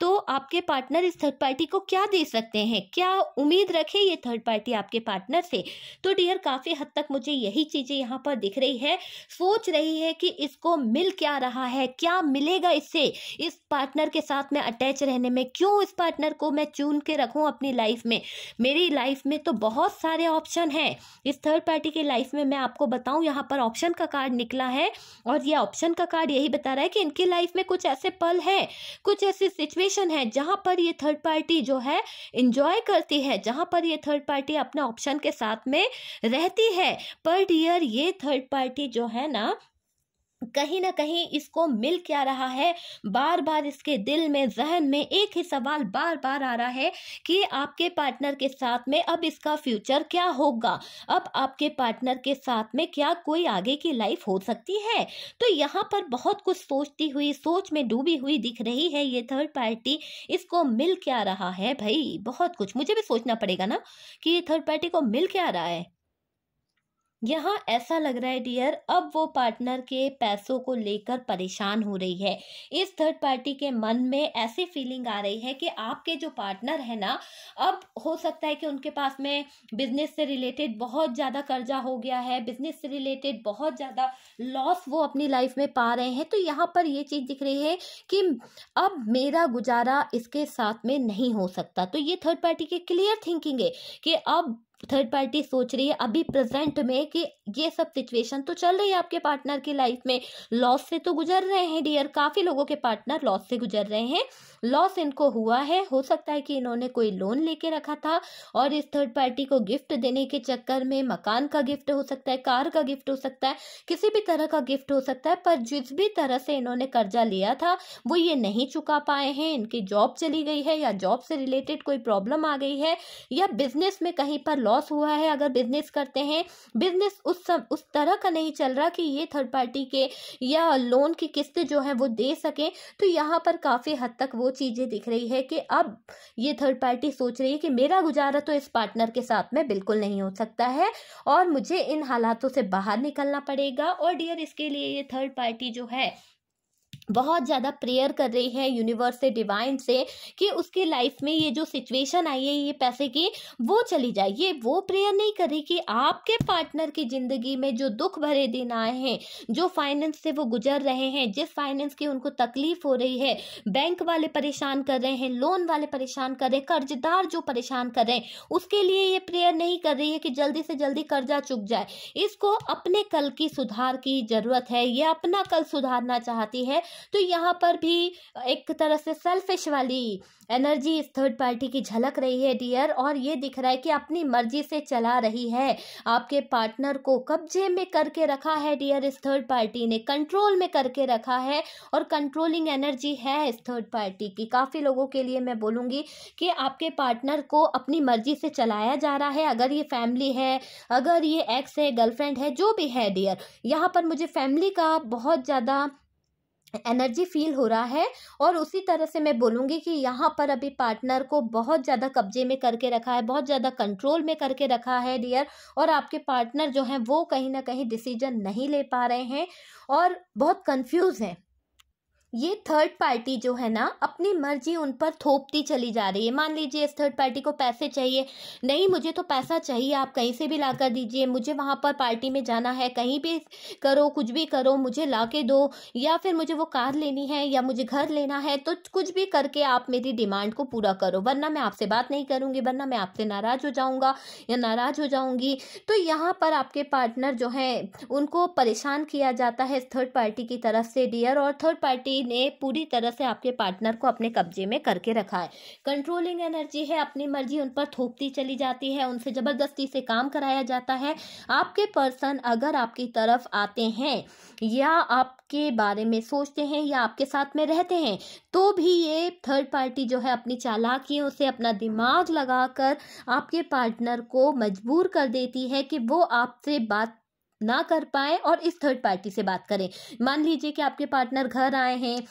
तो आपके पार्टनर इस थर्ड पार्टी को क्या दे सकते हैं? क्या उम्मीद रखे ये थर्ड पार्टी आपके पार्टनर से? तो डियर काफ़ी हद तक मुझे यही चीज़ें यहाँ पर दिख रही है। सोच रही है कि इसको मिल क्या रहा है? क्या मिलेगा इससे? इस पार्टनर के साथ में अटैच रहने में क्यों इस पार्टनर को मैं चुन के रखूँ अपनी लाइफ में? मेरी लाइफ में तो बहुत सारे ऑप्शन हैं। इस थर्ड पार्टी की लाइफ में मैं आपको बताऊँ, यहाँ पर ऑप्शन का कार्ड निकला है और ये ऑप्शन का कार्ड यही बता रहा है कि इनकी लाइफ में कुछ ऐसे पल हैं, कुछ ऐसी सिचुएशन सिचुएशन है जहाँ पर ये थर्ड पार्टी जो है इंजॉय करती है, जहाँ पर ये थर्ड पार्टी अपना ऑप्शन के साथ में रहती है। पर डियर ये थर्ड पार्टी जो है ना कहीं ना कहीं इसको मिल क्या रहा है? बार बार इसके दिल में, जहन में एक ही सवाल बार बार आ रहा है कि आपके पार्टनर के साथ में अब इसका फ्यूचर क्या होगा? अब आपके पार्टनर के साथ में क्या कोई आगे की लाइफ हो सकती है? तो यहाँ पर बहुत कुछ सोचती हुई, सोच में डूबी हुई दिख रही है ये थर्ड पार्टी इसको मिल क्या रहा है भाई? बहुत कुछ। मुझे भी सोचना पड़ेगा ना कि ये थर्ड पार्टी को मिल क्या रहा है? यहाँ ऐसा लग रहा है, डियर, अब वो पार्टनर के पैसों को लेकर परेशान हो रही है। इस थर्ड पार्टी के मन में ऐसी फीलिंग आ रही है कि आपके जो पार्टनर है ना, अब हो सकता है कि उनके पास में बिज़नेस से रिलेटेड बहुत ज़्यादा कर्जा हो गया है बिज़नेस से रिलेटेड बहुत ज़्यादा लॉस वो अपनी लाइफ में पा रहे हैं तो यहाँ पर ये चीज़ दिख रही है कि अब मेरा गुजारा इसके साथ में नहीं हो सकता। तो ये थर्ड पार्टी की क्लियर थिंकिंग है कि अब थर्ड पार्टी सोच रही है अभी प्रेजेंट में कि ये सब सिचुएशन तो चल रही है आपके पार्टनर की लाइफ में। लॉस से तो गुजर रहे हैं डियर काफ़ी लोगों के पार्टनर लॉस से गुजर रहे हैं। लॉस इनको हुआ है, हो सकता है कि इन्होंने कोई लोन लेके रखा था और इस थर्ड पार्टी को गिफ्ट देने के चक्कर में मकान का गिफ्ट हो सकता है, कार का गिफ्ट हो सकता है, किसी भी तरह का गिफ्ट हो सकता है, पर जिस भी तरह से इन्होंने कर्जा लिया था, वो ये नहीं चुका पाए हैं। इनकी जॉब चली गई है या जॉब से रिलेटेड कोई प्रॉब्लम आ गई है या बिज़नेस में कहीं पर लॉस हुआ है, अगर बिज़नेस करते हैं बिज़नेस उस सब उस तरह का नहीं चल रहा कि ये थर्ड पार्टी के या लोन की किस्त जो है वो दे सकें तो यहाँ पर काफ़ी हद तक वो चीज़ें दिख रही है कि अब ये थर्ड पार्टी सोच रही है कि मेरा गुजारा तो इस पार्टनर के साथ में बिल्कुल नहीं हो सकता है और मुझे इन हालातों से बाहर निकलना पड़ेगा। और डियर इसके लिए ये थर्ड पार्टी जो है बहुत ज़्यादा प्रेयर कर रही है यूनिवर्स से, डिवाइन से, कि उसकी लाइफ में ये जो सिचुएशन आई है, ये पैसे की, वो चली जाए। ये वो प्रेयर नहीं कर रही कि आपके पार्टनर की ज़िंदगी में जो दुख भरे दिन आए हैं, जो फाइनेंस से वो गुजर रहे हैं, जिस फाइनेंस की उनको तकलीफ़ हो रही है, बैंक वाले परेशान कर रहे हैं, लोन वाले परेशान कर रहे हैं, कर्जदार जो परेशान कर रहे हैं, उसके लिए ये प्रेयर नहीं कर रही है कि जल्दी से जल्दी कर्जा चुक जाए। इसको अपने कल की सुधार की ज़रूरत है, ये अपना कल सुधारना चाहती है तो यहाँ पर भी एक तरह से सेल्फिश वाली एनर्जी इस थर्ड पार्टी की झलक रही है डियर और ये दिख रहा है कि अपनी मर्ज़ी से चला रही है। आपके पार्टनर को कब्जे में करके रखा है डियर इस थर्ड पार्टी ने कंट्रोल में करके रखा है, और कंट्रोलिंग एनर्जी है इस थर्ड पार्टी की। काफ़ी लोगों के लिए मैं बोलूँगी कि आपके पार्टनर को अपनी मर्ज़ी से चलाया जा रहा है। अगर ये फैमिली है, अगर ये एक्स है गर्लफ्रेंड है, जो भी है डियर यहाँ पर मुझे फैमिली का बहुत ज़्यादा एनर्जी फील हो रहा है और उसी तरह से मैं बोलूँगी कि यहाँ पर अभी पार्टनर को बहुत ज़्यादा कब्जे में करके रखा है, बहुत ज़्यादा कंट्रोल में करके रखा है, डियर, और आपके पार्टनर जो हैं वो कहीं ना कहीं डिसीज़न नहीं ले पा रहे हैं और बहुत कंफ्यूज हैं। ये थर्ड पार्टी जो है ना, अपनी मर्ज़ी उन पर थोपती चली जा रही है। मान लीजिए इस थर्ड पार्टी को पैसे चाहिए। नहीं, मुझे तो पैसा चाहिए, आप कहीं से भी ला कर दीजिए। मुझे वहाँ पर पार्टी में जाना है, कहीं भी करो, कुछ भी करो, मुझे ला के दो। या फिर मुझे वो कार लेनी है या मुझे घर लेना है तो कुछ भी करके आप मेरी डिमांड को पूरा करो। वरना मैं आपसे बात नहीं करूँगी, वरना मैं आपसे नाराज़ हो जाऊँगा या नाराज़ हो जाऊँगी। तो यहाँ पर आपके पार्टनर जो है, उनको परेशान किया जाता है थर्ड पार्टी की तरफ़ से डियर और थर्ड पार्टी ने पूरी तरह से आपके पार्टनर को अपने कब्जे में करके रखा है। कंट्रोलिंग एनर्जी है, अपनी मर्ज़ी उन पर थोपती चली जाती है, उनसे ज़बरदस्ती से काम कराया जाता है। आपके पर्सन अगर आपकी तरफ़ आते हैं या आपके बारे में सोचते हैं या आपके साथ में रहते हैं तो भी ये थर्ड पार्टी जो है अपनी चालाकियों से अपना दिमाग लगाकर आपके पार्टनर को मजबूर कर देती है कि वो आपसे बात ना कर पाए और इस थर्ड पार्टी से बात करें। मान लीजिए कि आपके पार्टनर घर आए हैं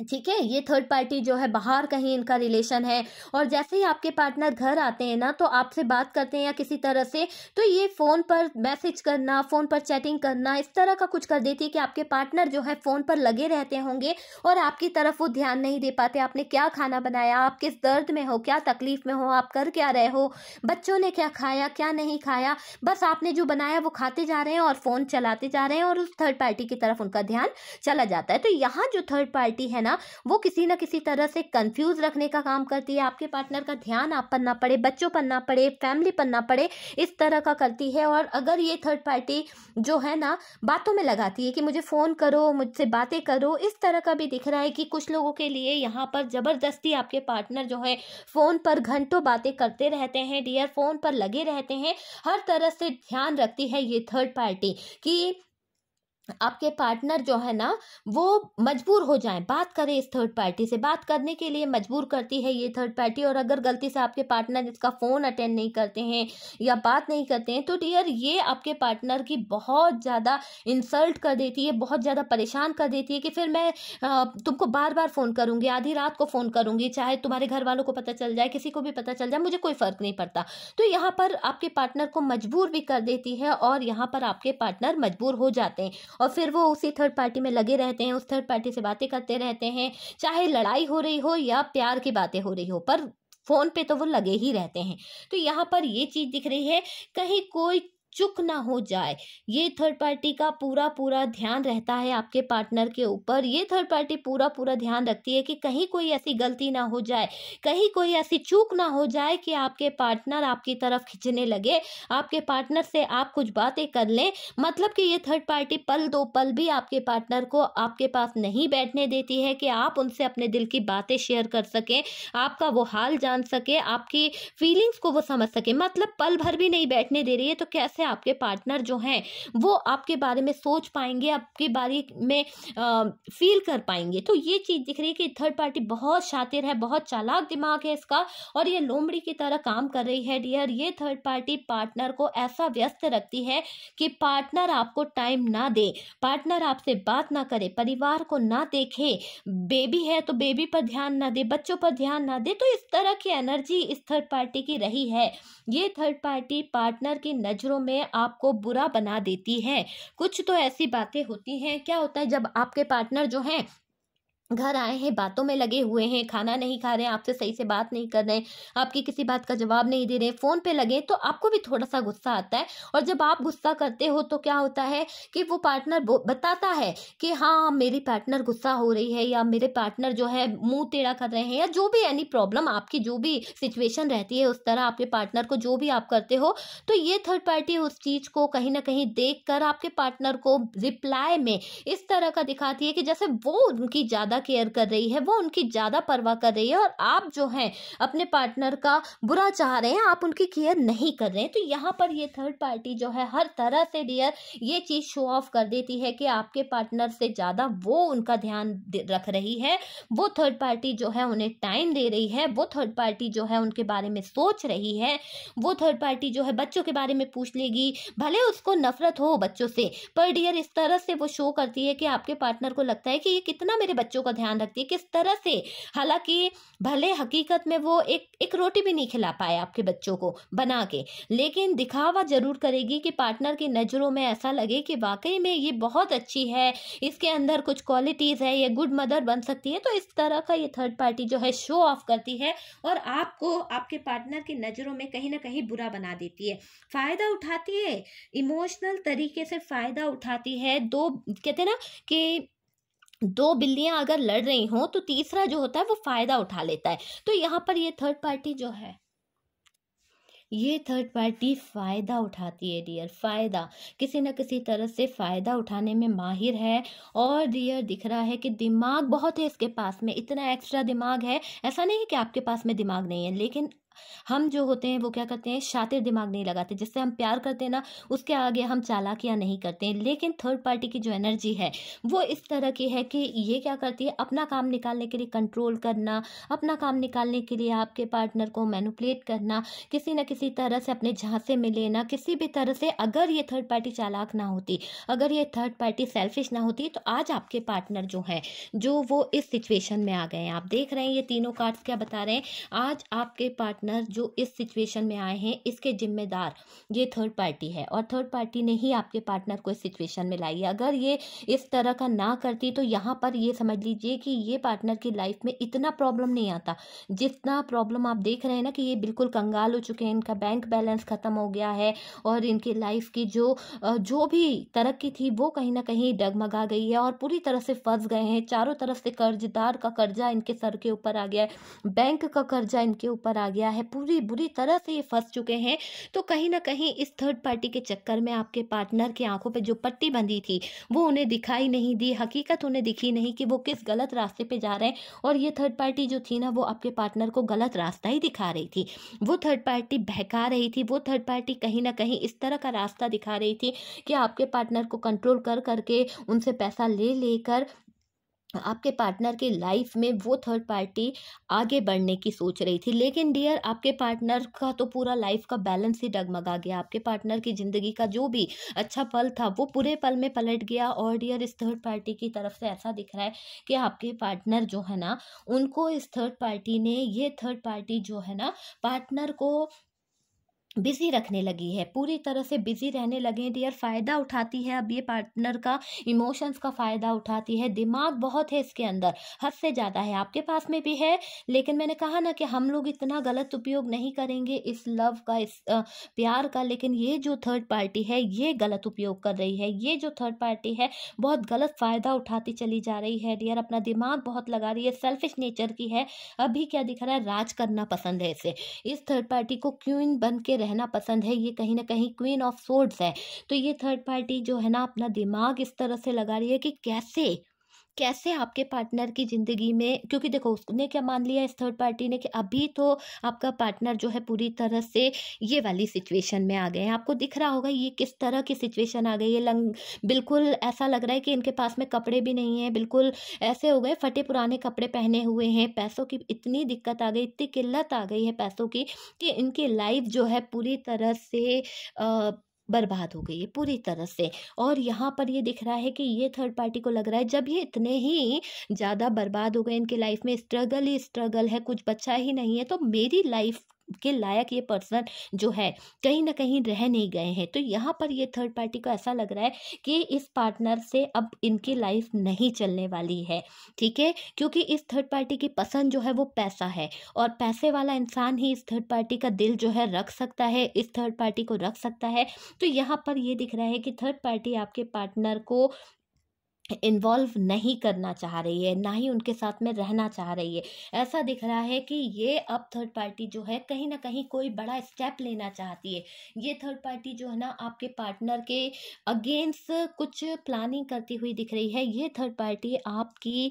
ठीक है, ये थर्ड पार्टी जो है बाहर कहीं इनका रिलेशन है और जैसे ही आपके पार्टनर घर आते हैं ना तो आपसे बात करते हैं या किसी तरह से तो ये फ़ोन पर मैसेज करना फ़ोन पर चैटिंग करना, इस तरह का कुछ कर देती है कि आपके पार्टनर जो है फ़ोन पर लगे रहते होंगे और आपकी तरफ़ वो ध्यान नहीं दे पाते, आपने क्या खाना बनाया, आप किस दर्द में हो, क्या तकलीफ़ में हो, आप कर क्या रहे हो, बच्चों ने क्या खाया, क्या नहीं खाया, बस आपने जो बनाया वो खाते जा रहे हैं और फ़ोन चलाते जा रहे हैं और उस थर्ड पार्टी की तरफ़ उनका ध्यान चला जाता है। तो यहाँ जो थर्ड पार्टी है ना ना, वो किसी ना किसी तरह से कंफ्यूज रखने का काम करती है। आपके पार्टनर का ध्यान आप पर ना पड़े, बच्चों पर ना पड़े फैमिली पर ना पड़े, इस तरह का करती है। और अगर ये थर्ड पार्टी जो है ना, बातों में लगाती है कि मुझे फ़ोन करो, मुझसे बातें करो, इस तरह का भी दिख रहा है कि कुछ लोगों के लिए यहाँ पर ज़बरदस्ती आपके पार्टनर जो है फ़ोन पर घंटों बातें करते रहते हैं डियर फ़ोन पर लगे रहते हैं। हर तरह से ध्यान रखती है ये थर्ड पार्टी कि आपके पार्टनर जो है ना, वो मजबूर हो जाए। बात करें इस थर्ड पार्टी से। बात करने के लिए मजबूर करती है ये थर्ड पार्टी और अगर गलती से आपके पार्टनर इसका फ़ोन अटेंड नहीं करते हैं या बात नहीं करते हैं तो डियर ये आपके पार्टनर की बहुत ज़्यादा इंसल्ट कर देती है, बहुत ज़्यादा परेशान कर देती है कि फिर मैं तुमको बार बार फ़ोन करूँगी, आधी रात को फ़ोन करूँगी, चाहे तुम्हारे घर वालों को पता चल जाए, किसी को भी पता चल जाए, मुझे कोई फ़र्क नहीं पड़ता। तो यहाँ पर आपके पार्टनर को मजबूर भी कर देती है और यहाँ पर आपके पार्टनर मजबूर हो जाते हैं। और फिर वो उसी थर्ड पार्टी में लगे रहते हैं, उस थर्ड पार्टी से बातें करते रहते हैं, चाहे लड़ाई हो रही हो या प्यार की बातें हो रही हो, पर फ़ोन पे तो वो लगे ही रहते हैं। तो यहाँ पर ये चीज़ दिख रही है, कहीं कोई चुक ना हो जाए। ये थर्ड पार्टी का पूरा पूरा ध्यान रहता है आपके पार्टनर के ऊपर। ये थर्ड पार्टी पूरा पूरा ध्यान रखती है कि कहीं कोई ऐसी गलती ना हो जाए, कहीं कोई ऐसी चूक ना हो जाए कि आपके पार्टनर आपकी तरफ़ खींचने लगे। आपके पार्टनर से आप कुछ बातें कर लें। मतलब कि ये थर्ड पार्टी पल दो पल भी आपके पार्टनर को आपके पास नहीं बैठने देती है कि आप उनसे अपने दिल की बातें शेयर कर सकें, आपका वो हाल जान सके, आपकी फीलिंग्स को वो समझ सके। मतलब पल भर भी नहीं बैठने दे रही है तो कैसे से आपके पार्टनर जो हैं वो आपके बारे में सोच पाएँगे आपके बारे में आ, फील कर पाएँगे। तो ये चीज़ दिख रही है कि थर्ड पार्टी बहुत शातिर है बहुत चालाक दिमाग है इसका और ये लोमड़ी की तरह काम कर रही है डियर ये थर्ड पार्टी पार्टनर को ऐसा व्यस्त रखती है कि पार्टनर आपको टाइम ना दे पार्टनर आपसे बात ना करे परिवार को ना देखे। बेबी है तो बेबी पर ध्यान ना दे बच्चों पर ध्यान ना दे तो इस तरह की एनर्जी इस थर्ड पार्टी की रही है। ये थर्ड पार्टी पार्टनर की नज़रों में आपको बुरा बना देती है। कुछ तो ऐसी बातें होती हैं। क्या होता है जब आपके पार्टनर जो हैं घर आए हैं, बातों में लगे हुए हैं, खाना नहीं खा रहे हैं, आपसे सही से बात नहीं कर रहे हैं, आपकी किसी बात का जवाब नहीं दे रहे हैं, फ़ोन पे लगे तो आपको भी थोड़ा सा गुस्सा आता है। और जब आप गुस्सा करते हो तो क्या होता है कि वो पार्टनर बताता है कि हाँ मेरी पार्टनर गुस्सा हो रही है या मेरे पार्टनर जो है मुँह टेढ़ा कर रहे हैं या जो भी एनी प्रॉब्लम आपकी जो भी सिचुएशन रहती है, उस तरह आपके पार्टनर को जो भी आप करते हो तो ये थर्ड पार्टी उस चीज़ को कहीं ना कहीं देख कर आपके पार्टनर को रिप्लाई में इस तरह का दिखाती है कि जैसे वो उनकी ज़्यादा केयर कर रही है, वो उनकी ज़्यादा परवाह कर रही है और आप जो हैं, अपने पार्टनर का बुरा चाह रहे हैं, आप उनकी केयर नहीं कर रहे हैं। तो यहाँ पर ये थर्ड पार्टी जो है, हर तरह से डियर ये चीज़ शो ऑफ़ कर देती है कि आपके पार्टनर से ज़्यादा वो उनका ध्यान रख रही है। वो थर्ड पार्टी जो है, उन्हें टाइम दे रही है, वो थर्ड पार्टी जो है, उनके बारे में सोच रही है, वो थर्ड पार्टी जो है, बच्चों के बारे में पूछ लेगी, भले उसको नफरत हो बच्चों से, पर डियर इस तरह से वो शो करती है कि आपके पार्टनर को लगता है कि ये कितना मेरे बच्चों ध्यान रखती है, किस तरह से? हालाँकि भले हकीकत में वो एक एक रोटी भी नहीं खिला पाए आपके बच्चों को बना के, लेकिन दिखावा ज़रूर करेगी कि पार्टनर की नज़रों में ऐसा लगे कि वाकई में ये बहुत अच्छी है, इसके अंदर कुछ क्वालिटीज़ है, ये गुड मदर बन सकती है तो इस तरह का ये थर्ड पार्टी जो है शो ऑफ़ करती है और आपको, आपके पार्टनर की नज़रों में कहीं ना कहीं बुरा बना देती है। फ़ायदा उठाती है इमोशनल तरीके से फ़ायदा उठाती है, दो, कहते ना कि दो बिल्लियाँ अगर लड़ रही हों तो तीसरा जो होता है, वो फ़ायदा उठा लेता है। तो यहाँ पर ये थर्ड पार्टी जो है, ये थर्ड पार्टी फ़ायदा उठाती है डियर फ़ायदा। किसी न किसी तरह से फ़ायदा उठाने में माहिर है। और डियर दिख रहा है कि दिमाग बहुत है इसके पास में। इतना एक्स्ट्रा दिमाग है। ऐसा नहीं है कि आपके पास में दिमाग नहीं है, लेकिन हम जो होते हैं, वो क्या करते हैं, शातिर दिमाग नहीं लगाते। जिससे हम प्यार करते हैं ना, उसके आगे हम चालाकियाँ नहीं करते। हैं लेकिन थर्ड पार्टी की जो एनर्जी है, वो इस तरह की है कि ये क्या करती है, अपना काम निकालने के लिए कंट्रोल करना, अपना काम निकालने के लिए आपके पार्टनर को मैनुपलेट करना, किसी न किसी तरह से अपने झांसे में लेना, किसी भी तरह से अगर ये थर्ड पार्टी चालाक ना होती, अगर ये थर्ड पार्टी सेल्फिश ना होती तो आज आपके पार्टनर जो हैं, जो वो इस सिचुएशन में आ गए हैं। आप देख रहे हैं, ये तीनों कार्ड्स क्या बता रहे हैं, आज आपके पार्टनर पार्टनर जो इस सिचुएशन में आए हैं, इसके जिम्मेदार ये थर्ड पार्टी है। और थर्ड पार्टी ने ही आपके पार्टनर को इस सिचुएशन में लाई है। अगर ये इस तरह का ना करती तो यहाँ पर ये समझ लीजिए कि ये पार्टनर की लाइफ में इतना प्रॉब्लम नहीं आता। जितना प्रॉब्लम आप देख रहे हैं ना कि ये बिल्कुल कंगाल हो चुके हैं, इनका बैंक बैलेंस ख़त्म हो गया है और इनकी लाइफ की जो जो भी तरक्की थी, वो कहीं ना कहीं डगमगा गई है और पूरी तरह से फंस गए हैं। चारों तरफ़ से कर्जदार का कर्जा इनके सर के ऊपर आ गया है बैंक का कर्जा इनके ऊपर आ गया है, पूरी बुरी तरह से ये फंस चुके हैं। तो कहीं ना कहीं इस थर्ड पार्टी के चक्कर में आपके पार्टनर की आँखों पे जो पट्टी बंधी थी, वो उन्हें दिखाई नहीं दी। हकीकत उन्हें दिखी नहीं कि वो किस गलत रास्ते पे जा रहे हैं और ये थर्ड पार्टी जो थी ना, वो आपके पार्टनर को गलत रास्ता ही दिखा रही थी। वो थर्ड पार्टी बहका रही थी, वो थर्ड पार्टी कहीं ना कहीं इस तरह का रास्ता दिखा रही थी कि आपके पार्टनर को कंट्रोल कर करके उनसे पैसा ले लेकर आपके पार्टनर के लाइफ में वो थर्ड पार्टी आगे बढ़ने की सोच रही थी। लेकिन डियर, आपके पार्टनर का तो पूरा लाइफ का बैलेंस ही डगमगा गया। आपके पार्टनर की ज़िंदगी का जो भी अच्छा पल था, वो पूरे पल में पलट गया। और डियर, इस थर्ड पार्टी की तरफ़ से ऐसा दिख रहा है कि आपके पार्टनर जो है ना, उनको इस थर्ड पार्टी ने, ये थर्ड पार्टी जो है ना, पार्टनर को बिज़ी रखने लगी है। पूरी तरह से बिज़ी रहने लगे हैं। डियर, फ़ायदा उठाती है। अब ये पार्टनर का इमोशंस का फ़ायदा उठाती है। दिमाग बहुत है इसके अंदर। हद से ज़्यादा है। आपके पास में भी है, लेकिन मैंने कहा ना कि हम लोग इतना गलत उपयोग नहीं करेंगे इस लव का, इस प्यार का, लेकिन ये जो थर्ड पार्टी है, ये गलत उपयोग कर रही है। ये जो थर्ड पार्टी है, बहुत गलत फ़ायदा उठाती चली जा रही है। डियर, अपना दिमाग बहुत लगा रही है। सेल्फिश नेचर की है। अभी क्या दिख रहा है? राज करना पसंद है इसे। इस थर्ड पार्टी को क्यों बन के रहना पसंद है, ये कहीं ना कहीं क्वीन ऑफ़ सोर्ड्स है। तो ये थर्ड पार्टी जो है ना, अपना दिमाग इस तरह से लगा रही है कि कैसे कैसे आपके पार्टनर की ज़िंदगी में, क्योंकि देखो उसने क्या मान लिया इस थर्ड पार्टी ने कि अभी तो आपका पार्टनर जो है पूरी तरह से ये वाली सिचुएशन में आ गए हैं। आपको दिख रहा होगा ये किस तरह की सिचुएशन आ गई है। लंग, बिल्कुल ऐसा लग रहा है कि इनके पास में कपड़े भी नहीं हैं, बिल्कुल ऐसे हो गए, फटे पुराने कपड़े पहने हुए हैं। पैसों की इतनी दिक्कत आ गई, इतनी किल्लत आ गई है पैसों की कि इनकी लाइफ जो है पूरी तरह से बर्बाद हो गई है पूरी तरह से। और यहाँ पर ये दिख रहा है कि ये थर्ड पार्टी को लग रहा है, जब ये इतने ही ज़्यादा बर्बाद हो गए, इनके लाइफ में स्ट्रगल ही स्ट्रगल है, कुछ बच्चा ही नहीं है तो मेरी लाइफ के लायक ये पर्सन जो है, कहीं ना कहीं रह नहीं गए हैं। तो यहाँ पर ये थर्ड पार्टी को ऐसा लग रहा है कि इस पार्टनर से अब इनकी लाइफ नहीं चलने वाली है, ठीक है? क्योंकि इस थर्ड पार्टी की पसंद जो है वो पैसा है और पैसे वाला इंसान ही इस थर्ड पार्टी का दिल जो है रख सकता है, इस थर्ड पार्टी को रख सकता है। तो यहाँ पर ये दिख रहा है कि थर्ड पार्टी आपके पार्टनर को इन्वॉल्व नहीं करना चाह रही है, ना ही उनके साथ में रहना चाह रही है। ऐसा दिख रहा है कि ये अब थर्ड पार्टी जो है, कहीं ना कहीं कोई बड़ा स्टेप लेना चाहती है। ये थर्ड पार्टी जो है ना, आपके पार्टनर के अगेंस्ट कुछ प्लानिंग करती हुई दिख रही है। ये थर्ड पार्टी आपकी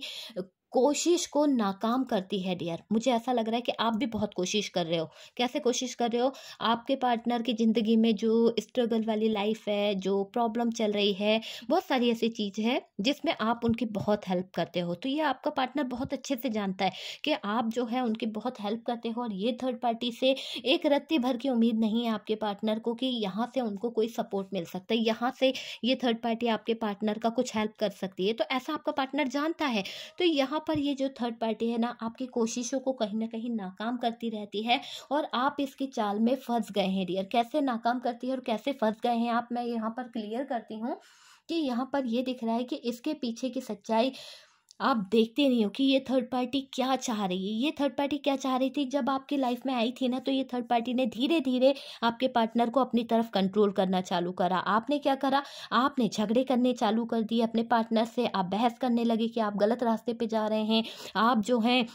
कोशिश को नाकाम करती है, डियर। मुझे ऐसा लग रहा है कि आप भी बहुत कोशिश कर रहे हो। कैसे कोशिश कर रहे हो? आपके पार्टनर की ज़िंदगी में जो स्ट्रगल वाली लाइफ है, जो प्रॉब्लम चल रही है, बहुत सारी ऐसी चीज़ है जिसमें आप उनकी बहुत हेल्प करते हो। तो ये आपका पार्टनर बहुत अच्छे से जानता है कि आप जो है उनकी बहुत हेल्प करते हो और ये थर्ड पार्टी से एक रत्ती भर की उम्मीद नहीं है आपके पार्टनर को कि यहाँ से उनको कोई सपोर्ट मिल सकता है। यहाँ से ये थर्ड पार्टी आपके पार्टनर का कुछ हेल्प कर सकती है। तो ऐसा आपका पार्टनर जानता है। तो यहाँ यहाँ पर ये जो थर्ड पार्टी है ना, आपकी कोशिशों को कहीं ना कहीं नाकाम करती रहती है और आप इसकी चाल में फंस गए हैं डियर कैसे नाकाम करती है और कैसे फंस गए हैं? आप, मैं यहाँ पर क्लियर करती हूँ कि यहाँ पर ये दिख रहा है कि इसके पीछे की सच्चाई आप देखते नहीं हो कि ये थर्ड पार्टी क्या चाह रही है। ये थर्ड पार्टी क्या चाह रही थी? जब आपकी लाइफ में आई थी ना तो ये थर्ड पार्टी ने धीरे धीरे आपके पार्टनर को अपनी तरफ़ कंट्रोल करना चालू करा। आपने क्या करा? आपने झगड़े करने चालू कर दिए। अपने पार्टनर से आप बहस करने लगे कि आप गलत रास्ते पर जा रहे हैं। आप जो हैं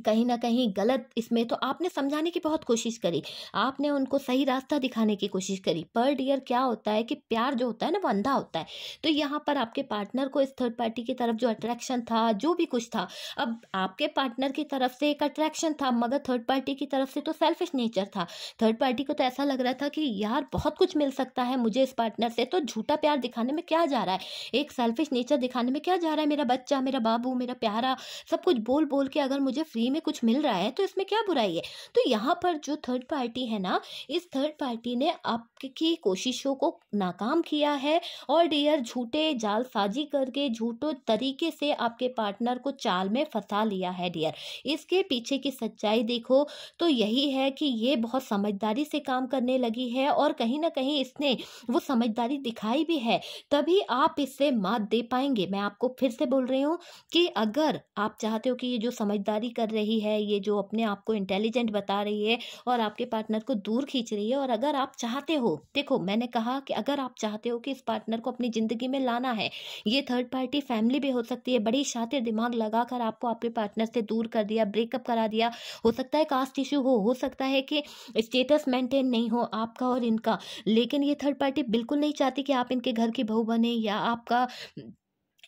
कहीं ना कहीं गलत इसमें तो आपने समझाने की बहुत कोशिश करी। आपने उनको सही रास्ता दिखाने की कोशिश करी। पर डियर, क्या होता है कि प्यार जो होता है ना, वो अंधा होता है। तो यहाँ पर आपके पार्टनर को इस थर्ड पार्टी की तरफ़ जो अट्रैक्शन था, जो भी कुछ था, अब आपके पार्टनर की तरफ़ से एक अट्रैक्शन था, मगर थर्ड पार्टी की तरफ़ से तो सेल्फिश नेचर था। थर्ड पार्टी को तो ऐसा लग रहा था कि यार, बहुत कुछ मिल सकता है मुझे इस पार्टनर से तो झूठा प्यार दिखाने में क्या जा रहा है? एक सेल्फिश नेचर दिखाने में क्या जा रहा है मेरा बच्चा, मेरा बाबू, मेरा प्यारा, सब कुछ बोल बोल के अगर मुझे फ्री फ्री में कुछ मिल रहा है तो इसमें क्या बुराई है? तो यहाँ पर जो थर्ड पार्टी है ना, इस थर्ड पार्टी ने आपकी कोशिशों को नाकाम किया है और डियर झूठे, जालसाजी करके, झूठो तरीके से आपके पार्टनर को चाल में फंसा लिया है डियर इसके पीछे की सच्चाई देखो तो यही है कि ये बहुत समझदारी से काम करने लगी है और कहीं ना कहीं इसने वो समझदारी दिखाई भी है, तभी आप इससे मात दे पाएँगे। मैं आपको फिर से बोल रही हूँ कि अगर आप चाहते हो कि ये जो समझदारी कर रही है, ये जो अपने आप को इंटेलिजेंट बता रही है और आपके पार्टनर को दूर खींच रही है और अगर आप चाहते हो, देखो मैंने कहा कि अगर आप चाहते हो कि इस पार्टनर को अपनी ज़िंदगी में लाना है, ये थर्ड पार्टी फैमिली भी हो सकती है, बड़ी शातिर दिमाग लगाकर आपको आपके पार्टनर से दूर कर दिया ब्रेकअप करा दिया, हो सकता है कास्ट इशू हो हो सकता है कि स्टेटस मेंटेन नहीं हो आपका और इनका, लेकिन ये थर्ड पार्टी बिल्कुल नहीं चाहती कि आप इनके घर की बहू बने या आपका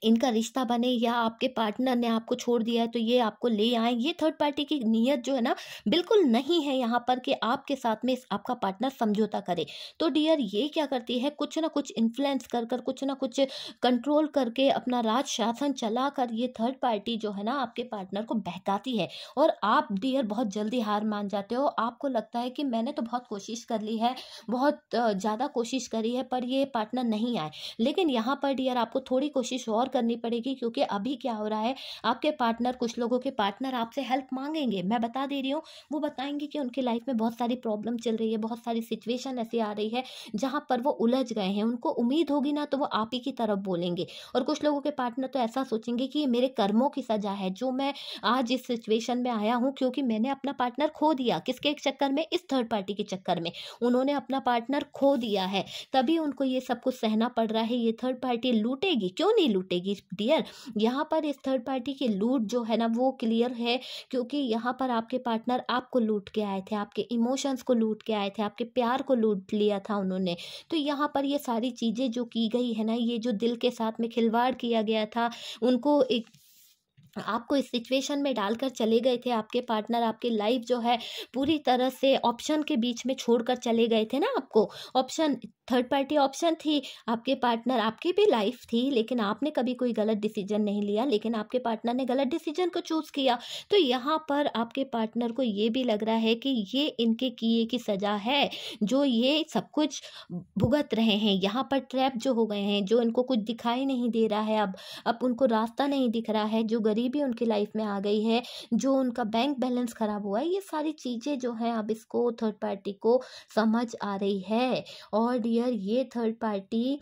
इनका रिश्ता बने या आपके पार्टनर ने आपको छोड़ दिया है तो ये आपको ले आए। ये थर्ड पार्टी की नीयत जो है ना, बिल्कुल नहीं है यहाँ पर कि आपके साथ में आपका पार्टनर समझौता करे। तो डियर ये क्या करती है, कुछ ना कुछ इन्फ्लुएंस कर कर, कुछ ना कुछ कंट्रोल करके अपना राज शासन चला कर ये थर्ड पार्टी जो है ना, आपके पार्टनर को बहकाती है। और आप डियर बहुत जल्दी हार मान जाते हो। आपको लगता है कि मैंने तो बहुत कोशिश कर ली है, बहुत ज़्यादा कोशिश करी है, पर ये पार्टनर नहीं आए। लेकिन यहाँ पर डियर आपको थोड़ी कोशिश और करनी पड़ेगी, क्योंकि अभी क्या हो रहा है, आपके पार्टनर, कुछ लोगों के पार्टनर आपसे हेल्प मांगेंगे। मैं बता दे रही हूँ, वो बताएँगे कि उनकी लाइफ में बहुत सारी प्रॉब्लम चल रही है, बहुत सारी सिचुएशन ऐसी आ रही है, जहाँ पर वो उलझ गए हैं। उनको उम्मीद होगी ना तो वो आप ही की तरफ़ बोलेंगे। और कुछ लोगों के पार्टनर तो ऐसा सोचेंगे कि ये मेरे कर्मों की सजा है, जो मैं आज इस सिचुएशन में आया हूँ, क्योंकि मैंने अपना पार्टनर खो दिया। किसके चक्कर में? इस थर्ड पार्टी के चक्कर में। उन्होंने अपना पार्टनर खो दिया है। तभी उनको ये सब कुछ सहना पड़ रहा है, ये थर्ड पार्टी लूटेगी। क्यों नहीं लूटेगी? जाएगी डियर यहाँ पर इस थर्ड पार्टी की लूट जो है ना, वो क्लियर है, क्योंकि यहाँ पर आपके पार्टनर आपको लूट के आए थे, आपके इमोशंस को लूट के आए थे, आपके प्यार को लूट लिया था उन्होंने। तो यहाँ पर ये सारी चीज़ें जो की गई है ना, ये जो दिल के साथ में खिलवाड़ किया गया था, उनको एक आपको इस सिचुएशन में डालकर चले गए थे, आपके पार्टनर आपकी लाइफ जो है, पूरी तरह से ऑप्शन के बीच में छोड़कर चले गए थे ना आपको। ऑप्शन थर्ड पार्टी ऑप्शन थी, आपके पार्टनर आपकी भी लाइफ थी, लेकिन आपने कभी कोई गलत डिसीज़न नहीं लिया, लेकिन आपके पार्टनर ने गलत डिसीज़न को चूज़ किया। तो यहाँ पर आपके पार्टनर को ये भी लग रहा है कि ये इनके किए की सज़ा है, जो ये सब कुछ भुगत रहे हैं। यहाँ पर ट्रैप जो हो गए हैं, जो इनको कुछ दिखाई नहीं दे रहा है, अब अब उनको रास्ता नहीं दिख रहा है, जो गरीब गरीबी उनकी लाइफ में आ गई है, जो उनका बैंक बैलेंस ख़राब हुआ है, ये सारी चीज़ें जो हैं अब इसको थर्ड पार्टी को समझ आ रही है। और डियर ये थर्ड पार्टी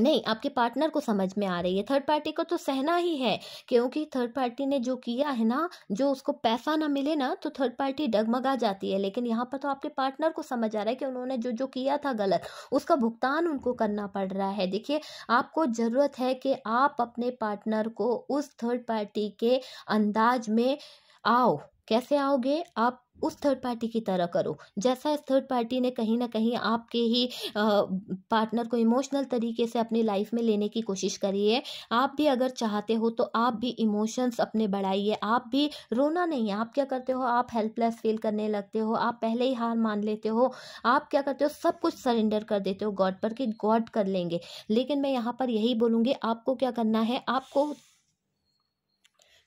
नहीं, आपके पार्टनर को समझ में आ रही है। थर्ड पार्टी को तो सहना ही है, क्योंकि थर्ड पार्टी ने जो किया है ना, जो उसको पैसा ना मिले ना तो थर्ड पार्टी डगमगा जाती है। लेकिन यहाँ पर तो आपके पार्टनर को समझ आ रहा है कि उन्होंने जो जो किया था गलत, उसका भुगतान उनको करना पड़ रहा है। देखिए, आपको ज़रूरत है कि आप अपने पार्टनर को उस थर्ड पार्टी के अंदाज में आओ। कैसे आओगे? आप उस थर्ड पार्टी की तरह करो। जैसा इस थर्ड पार्टी ने कहीं ना कहीं आपके ही पार्टनर को इमोशनल तरीके से अपनी लाइफ में लेने की कोशिश करी है, आप भी अगर चाहते हो तो आप भी इमोशंस अपने बढ़ाइए। आप भी रोना नहीं, आप क्या करते हो? आप हेल्पलेस फील करने लगते हो, आप पहले ही हार मान लेते हो। आप क्या करते हो? सब कुछ सरेंडर कर देते हो गॉड पर कि गॉड कर लेंगे। लेकिन मैं यहाँ पर यही बोलूँगी, आपको क्या करना है? आपको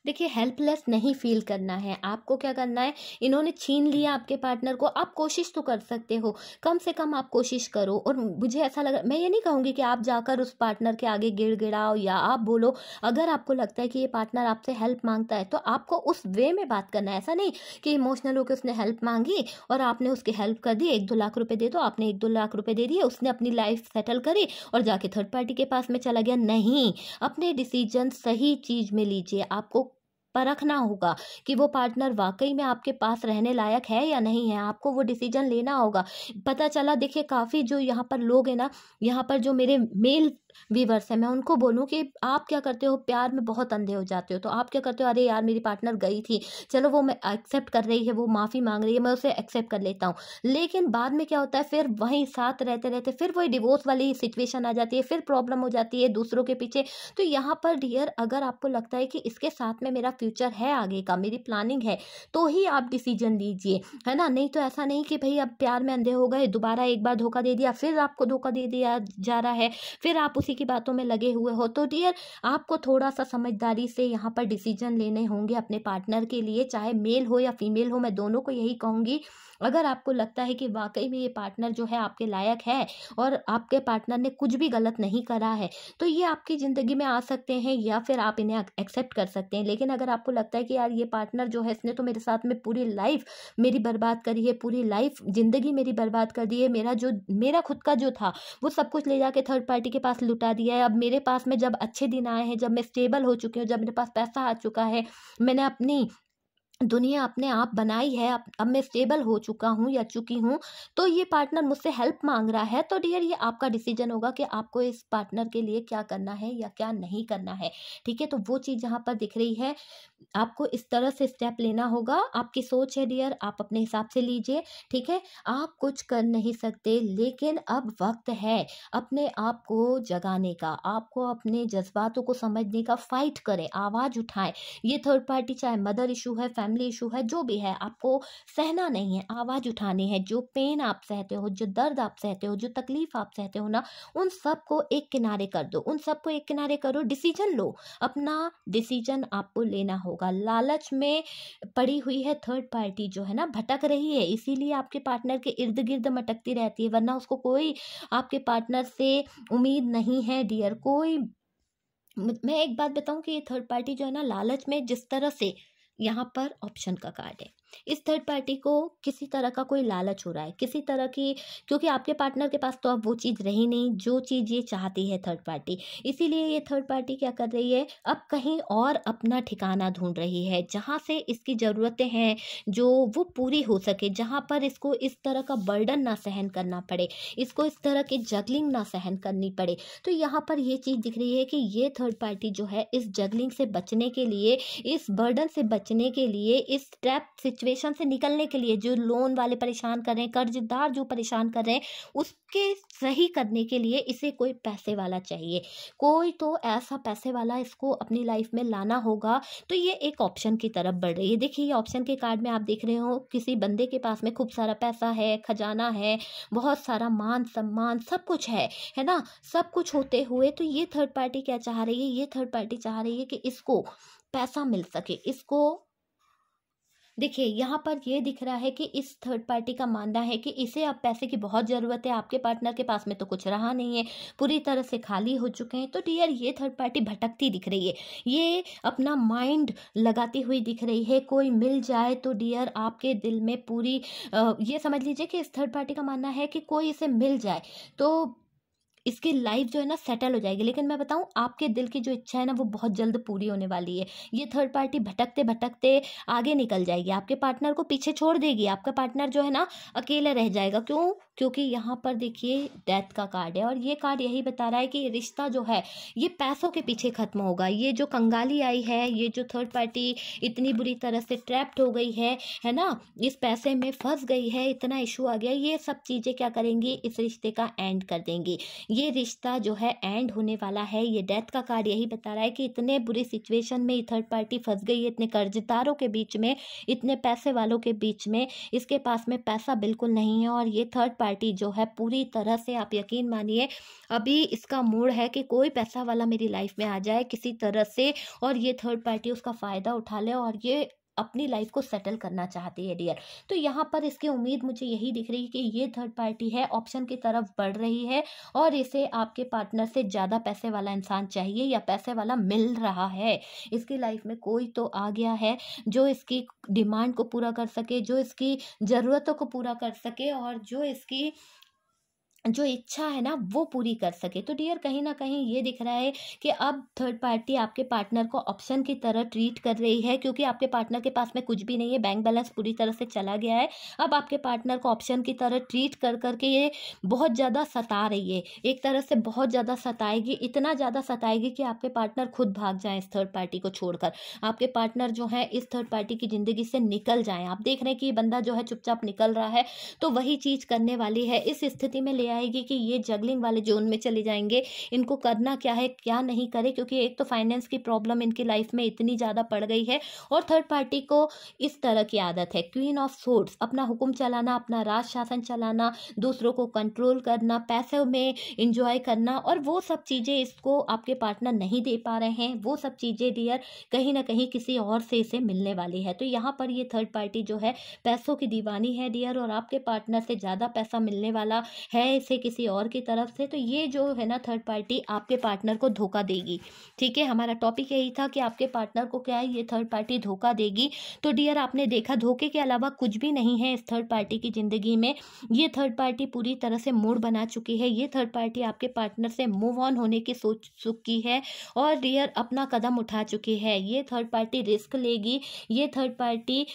देखिए हेल्पलेस नहीं फील करना है। आपको क्या करना है? इन्होंने छीन लिया आपके पार्टनर को। आप कोशिश तो कर सकते हो। कम से कम आप कोशिश करो और मुझे ऐसा लगा, मैं ये नहीं कहूँगी कि आप जाकर उस पार्टनर के आगे गिड़ गिड़ाओ या आप बोलो। अगर आपको लगता है कि ये पार्टनर आपसे हेल्प माँगता है तो आपको उस वे में बात करना है। ऐसा नहीं कि इमोशनल होकर उसने हेल्प मांगी और आपने उसकी हेल्प कर दी एक दो लाख रुपये दे दो, आपने एक दो लाख रुपये दे दिए, उसने अपनी लाइफ सेटल करी और जाके थर्ड पार्टी के पास में चला गया। नहीं, अपने डिसीज़न सही चीज़ में लीजिए। आपको परखना होगा कि वो पार्टनर वाकई में आपके पास रहने लायक है या नहीं है। आपको वो डिसीज़न लेना होगा। पता चला, देखिए, काफ़ी जो यहाँ पर लोग हैं ना, यहाँ पर जो मेरे मेल वीवर्स है। मैं उनको बोलूँ कि आप क्या करते हो? प्यार में बहुत अंधे हो जाते हो। तो आप क्या करते हो? अरे यार, मेरी पार्टनर गई थी। चलो, वो मैं एक्सेप्ट कर रही है, वो माफ़ी मांग रही है, मैं उसे एक्सेप्ट कर लेता हूँ। लेकिन बाद में क्या होता है? फिर वहीं साथ रहते रहते फिर वही डिवोर्स वाली सिचुएशन आ जाती है, फिर प्रॉब्लम हो जाती है दूसरों के पीछे। तो यहाँ पर डियर अगर आपको लगता है कि इसके साथ में मेरा फ्यूचर है आगे का, मेरी प्लानिंग है तो ही आप डिसीज़न लीजिए है ना? नहीं तो ऐसा नहीं कि भाई, अब प्यार में अंधे हो गए, दोबारा एक बार धोखा दे दिया, फिर आपको धोखा दे दिया जा रहा है, फिर आप उसी की बातों में लगे हुए हो। तो डियर आपको थोड़ा सा समझदारी से यहाँ पर डिसीज़न लेने होंगे अपने पार्टनर के लिए, चाहे मेल हो या फीमेल हो, मैं दोनों को यही कहूँगी। अगर आपको लगता है कि वाकई में ये पार्टनर जो है आपके लायक है और आपके पार्टनर ने कुछ भी गलत नहीं करा है तो ये आपकी ज़िंदगी में आ सकते हैं या फिर आप इन्हें एक्सेप्ट कर सकते हैं। लेकिन अगर आपको लगता है कि यार ये पार्टनर जो है इसने तो मेरे साथ में पूरी लाइफ मेरी बर्बाद करी है, पूरी लाइफ ज़िंदगी मेरी बर्बाद कर दी है, मेरा जो, मेरा खुद का जो था, वो सब कुछ ले जाके थर्ड पार्टी के पास लुटा दिया है। अब मेरे पास में जब अच्छे दिन आए हैं, जब मैं स्टेबल हो चुकी हूँ, जब मेरे पास पैसा आ चुका है, मैंने अपनी दुनिया अपने आप बनाई है अब अब मैं स्टेबल हो चुका हूँ या चुकी हूँ तो ये पार्टनर मुझसे हेल्प मांग रहा है तो डियर ये आपका डिसीज़न होगा कि आपको इस पार्टनर के लिए क्या करना है या क्या नहीं करना है। ठीक है तो वो चीज़ यहाँ पर दिख रही है। आपको इस तरह से स्टेप लेना होगा, आपकी सोच है डियर आप अपने हिसाब से लीजिए, ठीक है? आप कुछ कर नहीं सकते, लेकिन अब वक्त है अपने आप को जगाने का, आपको अपने जज्बातों को समझने का फाइट करें, आवाज़ उठाएँ। ये थर्ड पार्टी चाहे मदर इशू है फैमिली इशू है, जो भी है, आपको सहना नहीं है, आवाज़ उठानी है, जो पेन आप सहते हो, जो दर्द आप सहते हो, जो तकलीफ़ आप सहते हो ना, उन सबको एक किनारे कर दो, उन सबको एक किनारे करो डिसीज़न लो। अपना डिसीज़न आपको लेना होगा। लालच में पड़ी हुई है थर्ड पार्टी जो है ना, भटक रही है, इसीलिए आपके पार्टनर के इर्द गिर्द मटकती रहती है, वरना उसको कोई आपके पार्टनर से उम्मीद नहीं है डियर कोई। मैं एक बात बताऊँ कि ये थर्ड पार्टी जो है ना, लालच में जिस तरह से यहाँ पर ऑप्शन का कार्ड है। इस थर्ड पार्टी को किसी तरह का कोई लालच हो रहा है, किसी तरह की, क्योंकि आपके पार्टनर के पास तो अब वो चीज़ रही नहीं, जो चीज़ ये चाहती है थर्ड पार्टी इसीलिए ये थर्ड पार्टी क्या कर रही है, अब कहीं और अपना ठिकाना ढूंढ रही है, जहाँ से इसकी ज़रूरतें हैं, जो वो पूरी हो सके, जहाँ पर इसको इस तरह का बर्डन ना सहन करना पड़े, इसको इस तरह की जगलिंग ना सहन करनी पड़े। तो यहाँ पर ये चीज़ दिख रही है कि ये थर्ड पार्टी जो है, इस जगलिंग से बचने के लिए, इस बर्डन से बचने के लिए, इस ट्रैप सिचुएशन से निकलने के लिए जो लोन वाले परेशान कर रहे हैं, कर्जदार जो परेशान कर रहे हैं, उसके सही करने के लिए इसे कोई पैसे वाला चाहिए। कोई तो ऐसा पैसे वाला इसको अपनी लाइफ में लाना होगा तो ये एक ऑप्शन की तरफ़ बढ़ रही है। देखिए, ये ऑप्शन के कार्ड में आप देख रहे हो, किसी बंदे के पास में खूब सारा पैसा है, खजाना है, बहुत सारा मान सम्मान, सब कुछ है है ना? सब कुछ होते हुए तो ये थर्ड पार्टी क्या चाह रही है? ये थर्ड पार्टी चाह रही है कि इसको पैसा मिल सके, इसको देखिए, यहाँ पर ये दिख रहा है कि इस थर्ड पार्टी का मानना है कि इसे अब पैसे की बहुत ज़रूरत है, आपके पार्टनर के पास में तो कुछ रहा नहीं है, पूरी तरह से खाली हो चुके हैं। तो डियर ये थर्ड पार्टी भटकती दिख रही है। ये अपना माइंड लगाती हुई दिख रही है, कोई मिल जाए तो डियर आपके दिल में पूरी ये समझ लीजिए कि इस थर्ड पार्टी का मानना है कि कोई इसे मिल जाए तो इसकी लाइफ जो है ना सेटल हो जाएगी। लेकिन मैं बताऊँ, आपके दिल की जो इच्छा है ना, वो बहुत जल्द पूरी होने वाली है। ये थर्ड पार्टी भटकते भटकते आगे निकल जाएगी। आपके पार्टनर को पीछे छोड़ देगी। आपका पार्टनर जो है ना, अकेला रह जाएगा। क्यों? क्योंकि यहाँ पर देखिए डेथ का कार्ड है। और ये कार्ड यही बता रहा है कि रिश्ता जो है, ये पैसों के पीछे ख़त्म होगा। ये जो कंगाली आई है, ये जो थर्ड पार्टी इतनी बुरी तरह से ट्रैप्ड हो गई है है ना? इस पैसे में फंस गई है, इतना इशू आ गया। ये सब चीज़ें क्या करेंगी? इस रिश्ते का एंड कर देंगी। ये रिश्ता जो है एंड होने वाला है। ये डेथ का कार्ड यही बता रहा है कि इतने बुरी सिचुएशन में थर्ड पार्टी फंस गई है, इतने कर्जदारों के बीच में, इतने पैसे वालों के बीच में, इसके पास में पैसा बिल्कुल नहीं है और ये थर्ड पार्टी जो है पूरी तरह से आप यकीन मानिए, अभी इसका मूड है कि कोई पैसा वाला मेरी लाइफ में आ जाए किसी तरह से और ये थर्ड पार्टी उसका फ़ायदा उठा ले और ये अपनी लाइफ को सेटल करना चाहती है डियर। तो यहाँ पर इसकी उम्मीद मुझे यही दिख रही है कि ये थर्ड पार्टी है, ऑप्शन की तरफ़ बढ़ रही है और इसे आपके पार्टनर से ज़्यादा पैसे वाला इंसान चाहिए या पैसे वाला मिल रहा है। इसकी लाइफ में कोई तो आ गया है जो इसकी डिमांड को पूरा कर सके, जो इसकी ज़रूरतों को पूरा कर सके और जो इसकी जो इच्छा है ना, वो पूरी कर सके। तो डियर कहीं ना कहीं ये दिख रहा है कि अब थर्ड पार्टी आपके पार्टनर को ऑप्शन की तरह ट्रीट कर रही है, क्योंकि आपके पार्टनर के पास में कुछ भी नहीं है बैंक बैलेंस पूरी तरह से चला गया है। अब आपके पार्टनर को ऑप्शन की तरह ट्रीट कर, करके ये बहुत ज़्यादा सता रही है। एक तरह से बहुत ज़्यादा सताएगी, इतना ज़्यादा सताएगी कि आपके पार्टनर खुद भाग जाए इस थर्ड पार्टी को छोड़कर। आपके पार्टनर जो है, इस थर्ड पार्टी की ज़िंदगी से निकल जाए। आप देख रहे हैं कि ये बंदा जो है चुपचाप निकल रहा है तो वही चीज़ करने वाली है। इस स्थिति में ले आएगी कि ये जगलिंग वाले जोन में चले जाएँगे, इनको करना क्या है, क्या नहीं करे? क्योंकि एक तो फाइनेंस की प्रॉब्लम इनकी लाइफ में इतनी ज़्यादा पड़ गई है और थर्ड पार्टी को इस तरह की आदत है। क्वीन ऑफ़ सोर्ट्स अपना हुक्म चलाना, अपना राज शासन चलाना, दूसरों को कंट्रोल करना, पैसे में इंजॉय करना और वो सब चीज़ें इसको आपके पार्टनर नहीं दे पा रहे हैं। वो सब चीज़ें डियर कहीं ना कहीं किसी और से इसे मिलने वाली है। तो यहाँ पर ये थर्ड पार्टी जो है, पैसों की दीवानी है डियर और आपके पार्टनर से ज़्यादा पैसा मिलने वाला है किसी किसी और की तरफ़ से तो ये जो है ना थर्ड पार्टी आपके पार्टनर को धोखा देगी। ठीक है? हमारा टॉपिक यही था कि आपके पार्टनर को क्या है ये थर्ड पार्टी धोखा देगी। तो डियर आपने देखा, धोखे के अलावा कुछ भी नहीं है इस थर्ड पार्टी की ज़िंदगी में। ये थर्ड पार्टी पूरी तरह से मूड बना चुकी है। ये थर्ड पार्टी आपके पार्टनर से मूव ऑन होने की सोच चुकी है और डियर अपना कदम उठा चुकी है। ये थर्ड पार्टी रिस्क लेगी। ये थर्ड पार्टी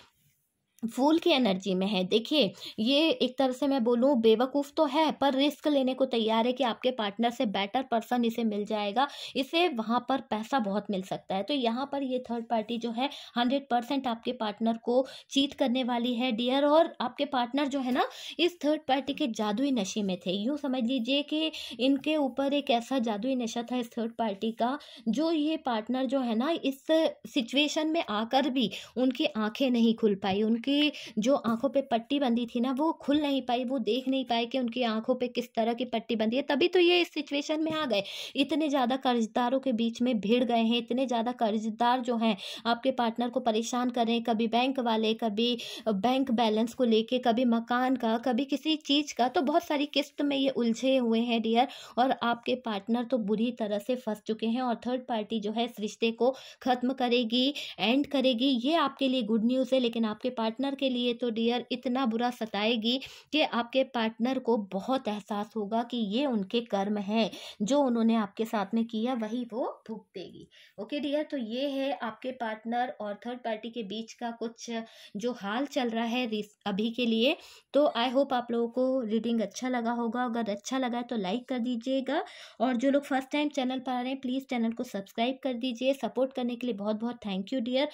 फूल की एनर्जी में है। देखिए, ये एक तरह से मैं बोलूँ, बेवकूफ़ तो है, पर रिस्क लेने को तैयार है कि आपके पार्टनर से बेटर पर्सन इसे मिल जाएगा। इसे वहाँ पर पैसा बहुत मिल सकता है। तो यहाँ पर ये थर्ड पार्टी जो है, हंड्रेड परसेंट आपके पार्टनर को चीट करने वाली है, डियर। और आपके पार्टनर जो है ना, इस थर्ड पार्टी के जादुई नशे में थे। यूँ समझ लीजिए कि इनके ऊपर एक ऐसा जादुई नशा था इस थर्ड पार्टी का, जो ये पार्टनर जो है ना, इस सिचुएशन में आकर भी उनकी आँखें नहीं खुल पाई, उनकी उनकी जो आँखों पे पट्टी बंधी थी ना, वो खुल नहीं पाई, वो देख नहीं पाए कि उनकी आँखों पे किस तरह की पट्टी बंधी है। तभी तो ये इस सिचुएशन में आ गए। इतने ज़्यादा कर्जदारों के बीच में भिड़ गए हैं, इतने ज़्यादा कर्जदार जो हैं, आपके पार्टनर को परेशान कर रहे हैं, कभी बैंक वाले, कभी बैंक बैलेंस को लेके, कभी मकान का, कभी किसी चीज़ का तो बहुत सारी किस्त में ये उलझे हुए हैं डियर और आपके पार्टनर तो बुरी तरह से फंस चुके हैं और थर्ड पार्टी जो है इस रिश्ते को ख़त्म करेगी एंड करेगी। ये आपके लिए गुड न्यूज़ है, लेकिन आपके पार्टनर पार्टनर के लिए तो डियर इतना बुरा सताएगी कि आपके पार्टनर को बहुत एहसास होगा कि ये उनके कर्म हैं, जो उन्होंने आपके साथ में किया, वही वो भुगतेगी ओके डियर तो ये है आपके पार्टनर और थर्ड पार्टी के बीच का कुछ जो हाल चल रहा है अभी के लिए। तो आई होप आप लोगों को रीडिंग अच्छा लगा होगा। अगर अच्छा लगा तो लाइक कर दीजिएगा। और जो लोग फ़र्स्ट टाइम चैनल पर आ रहे हैं प्लीज़ चैनल को सब्सक्राइब कर दीजिए। सपोर्ट करने के लिए बहुत बहुत थैंक यू डियर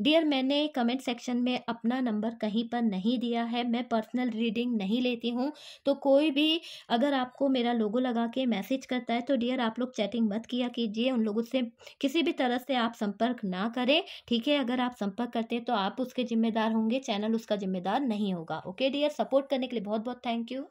डियर मैंने कमेंट सेक्शन में अपना नंबर कहीं पर नहीं दिया है। मैं पर्सनल रीडिंग नहीं लेती हूँ। तो कोई भी अगर आपको मेरा लोगो लगा के मैसेज करता है तो डियर आप लोग चैटिंग मत किया कीजिए। उन लोगों से किसी भी तरह से आप संपर्क ना करें। ठीक है? अगर आप संपर्क करते हैं तो आप उसके जिम्मेदार होंगे। चैनल उसका जिम्मेदार नहीं होगा। ओके डियर सपोर्ट करने के लिए बहुत बहुत थैंक यू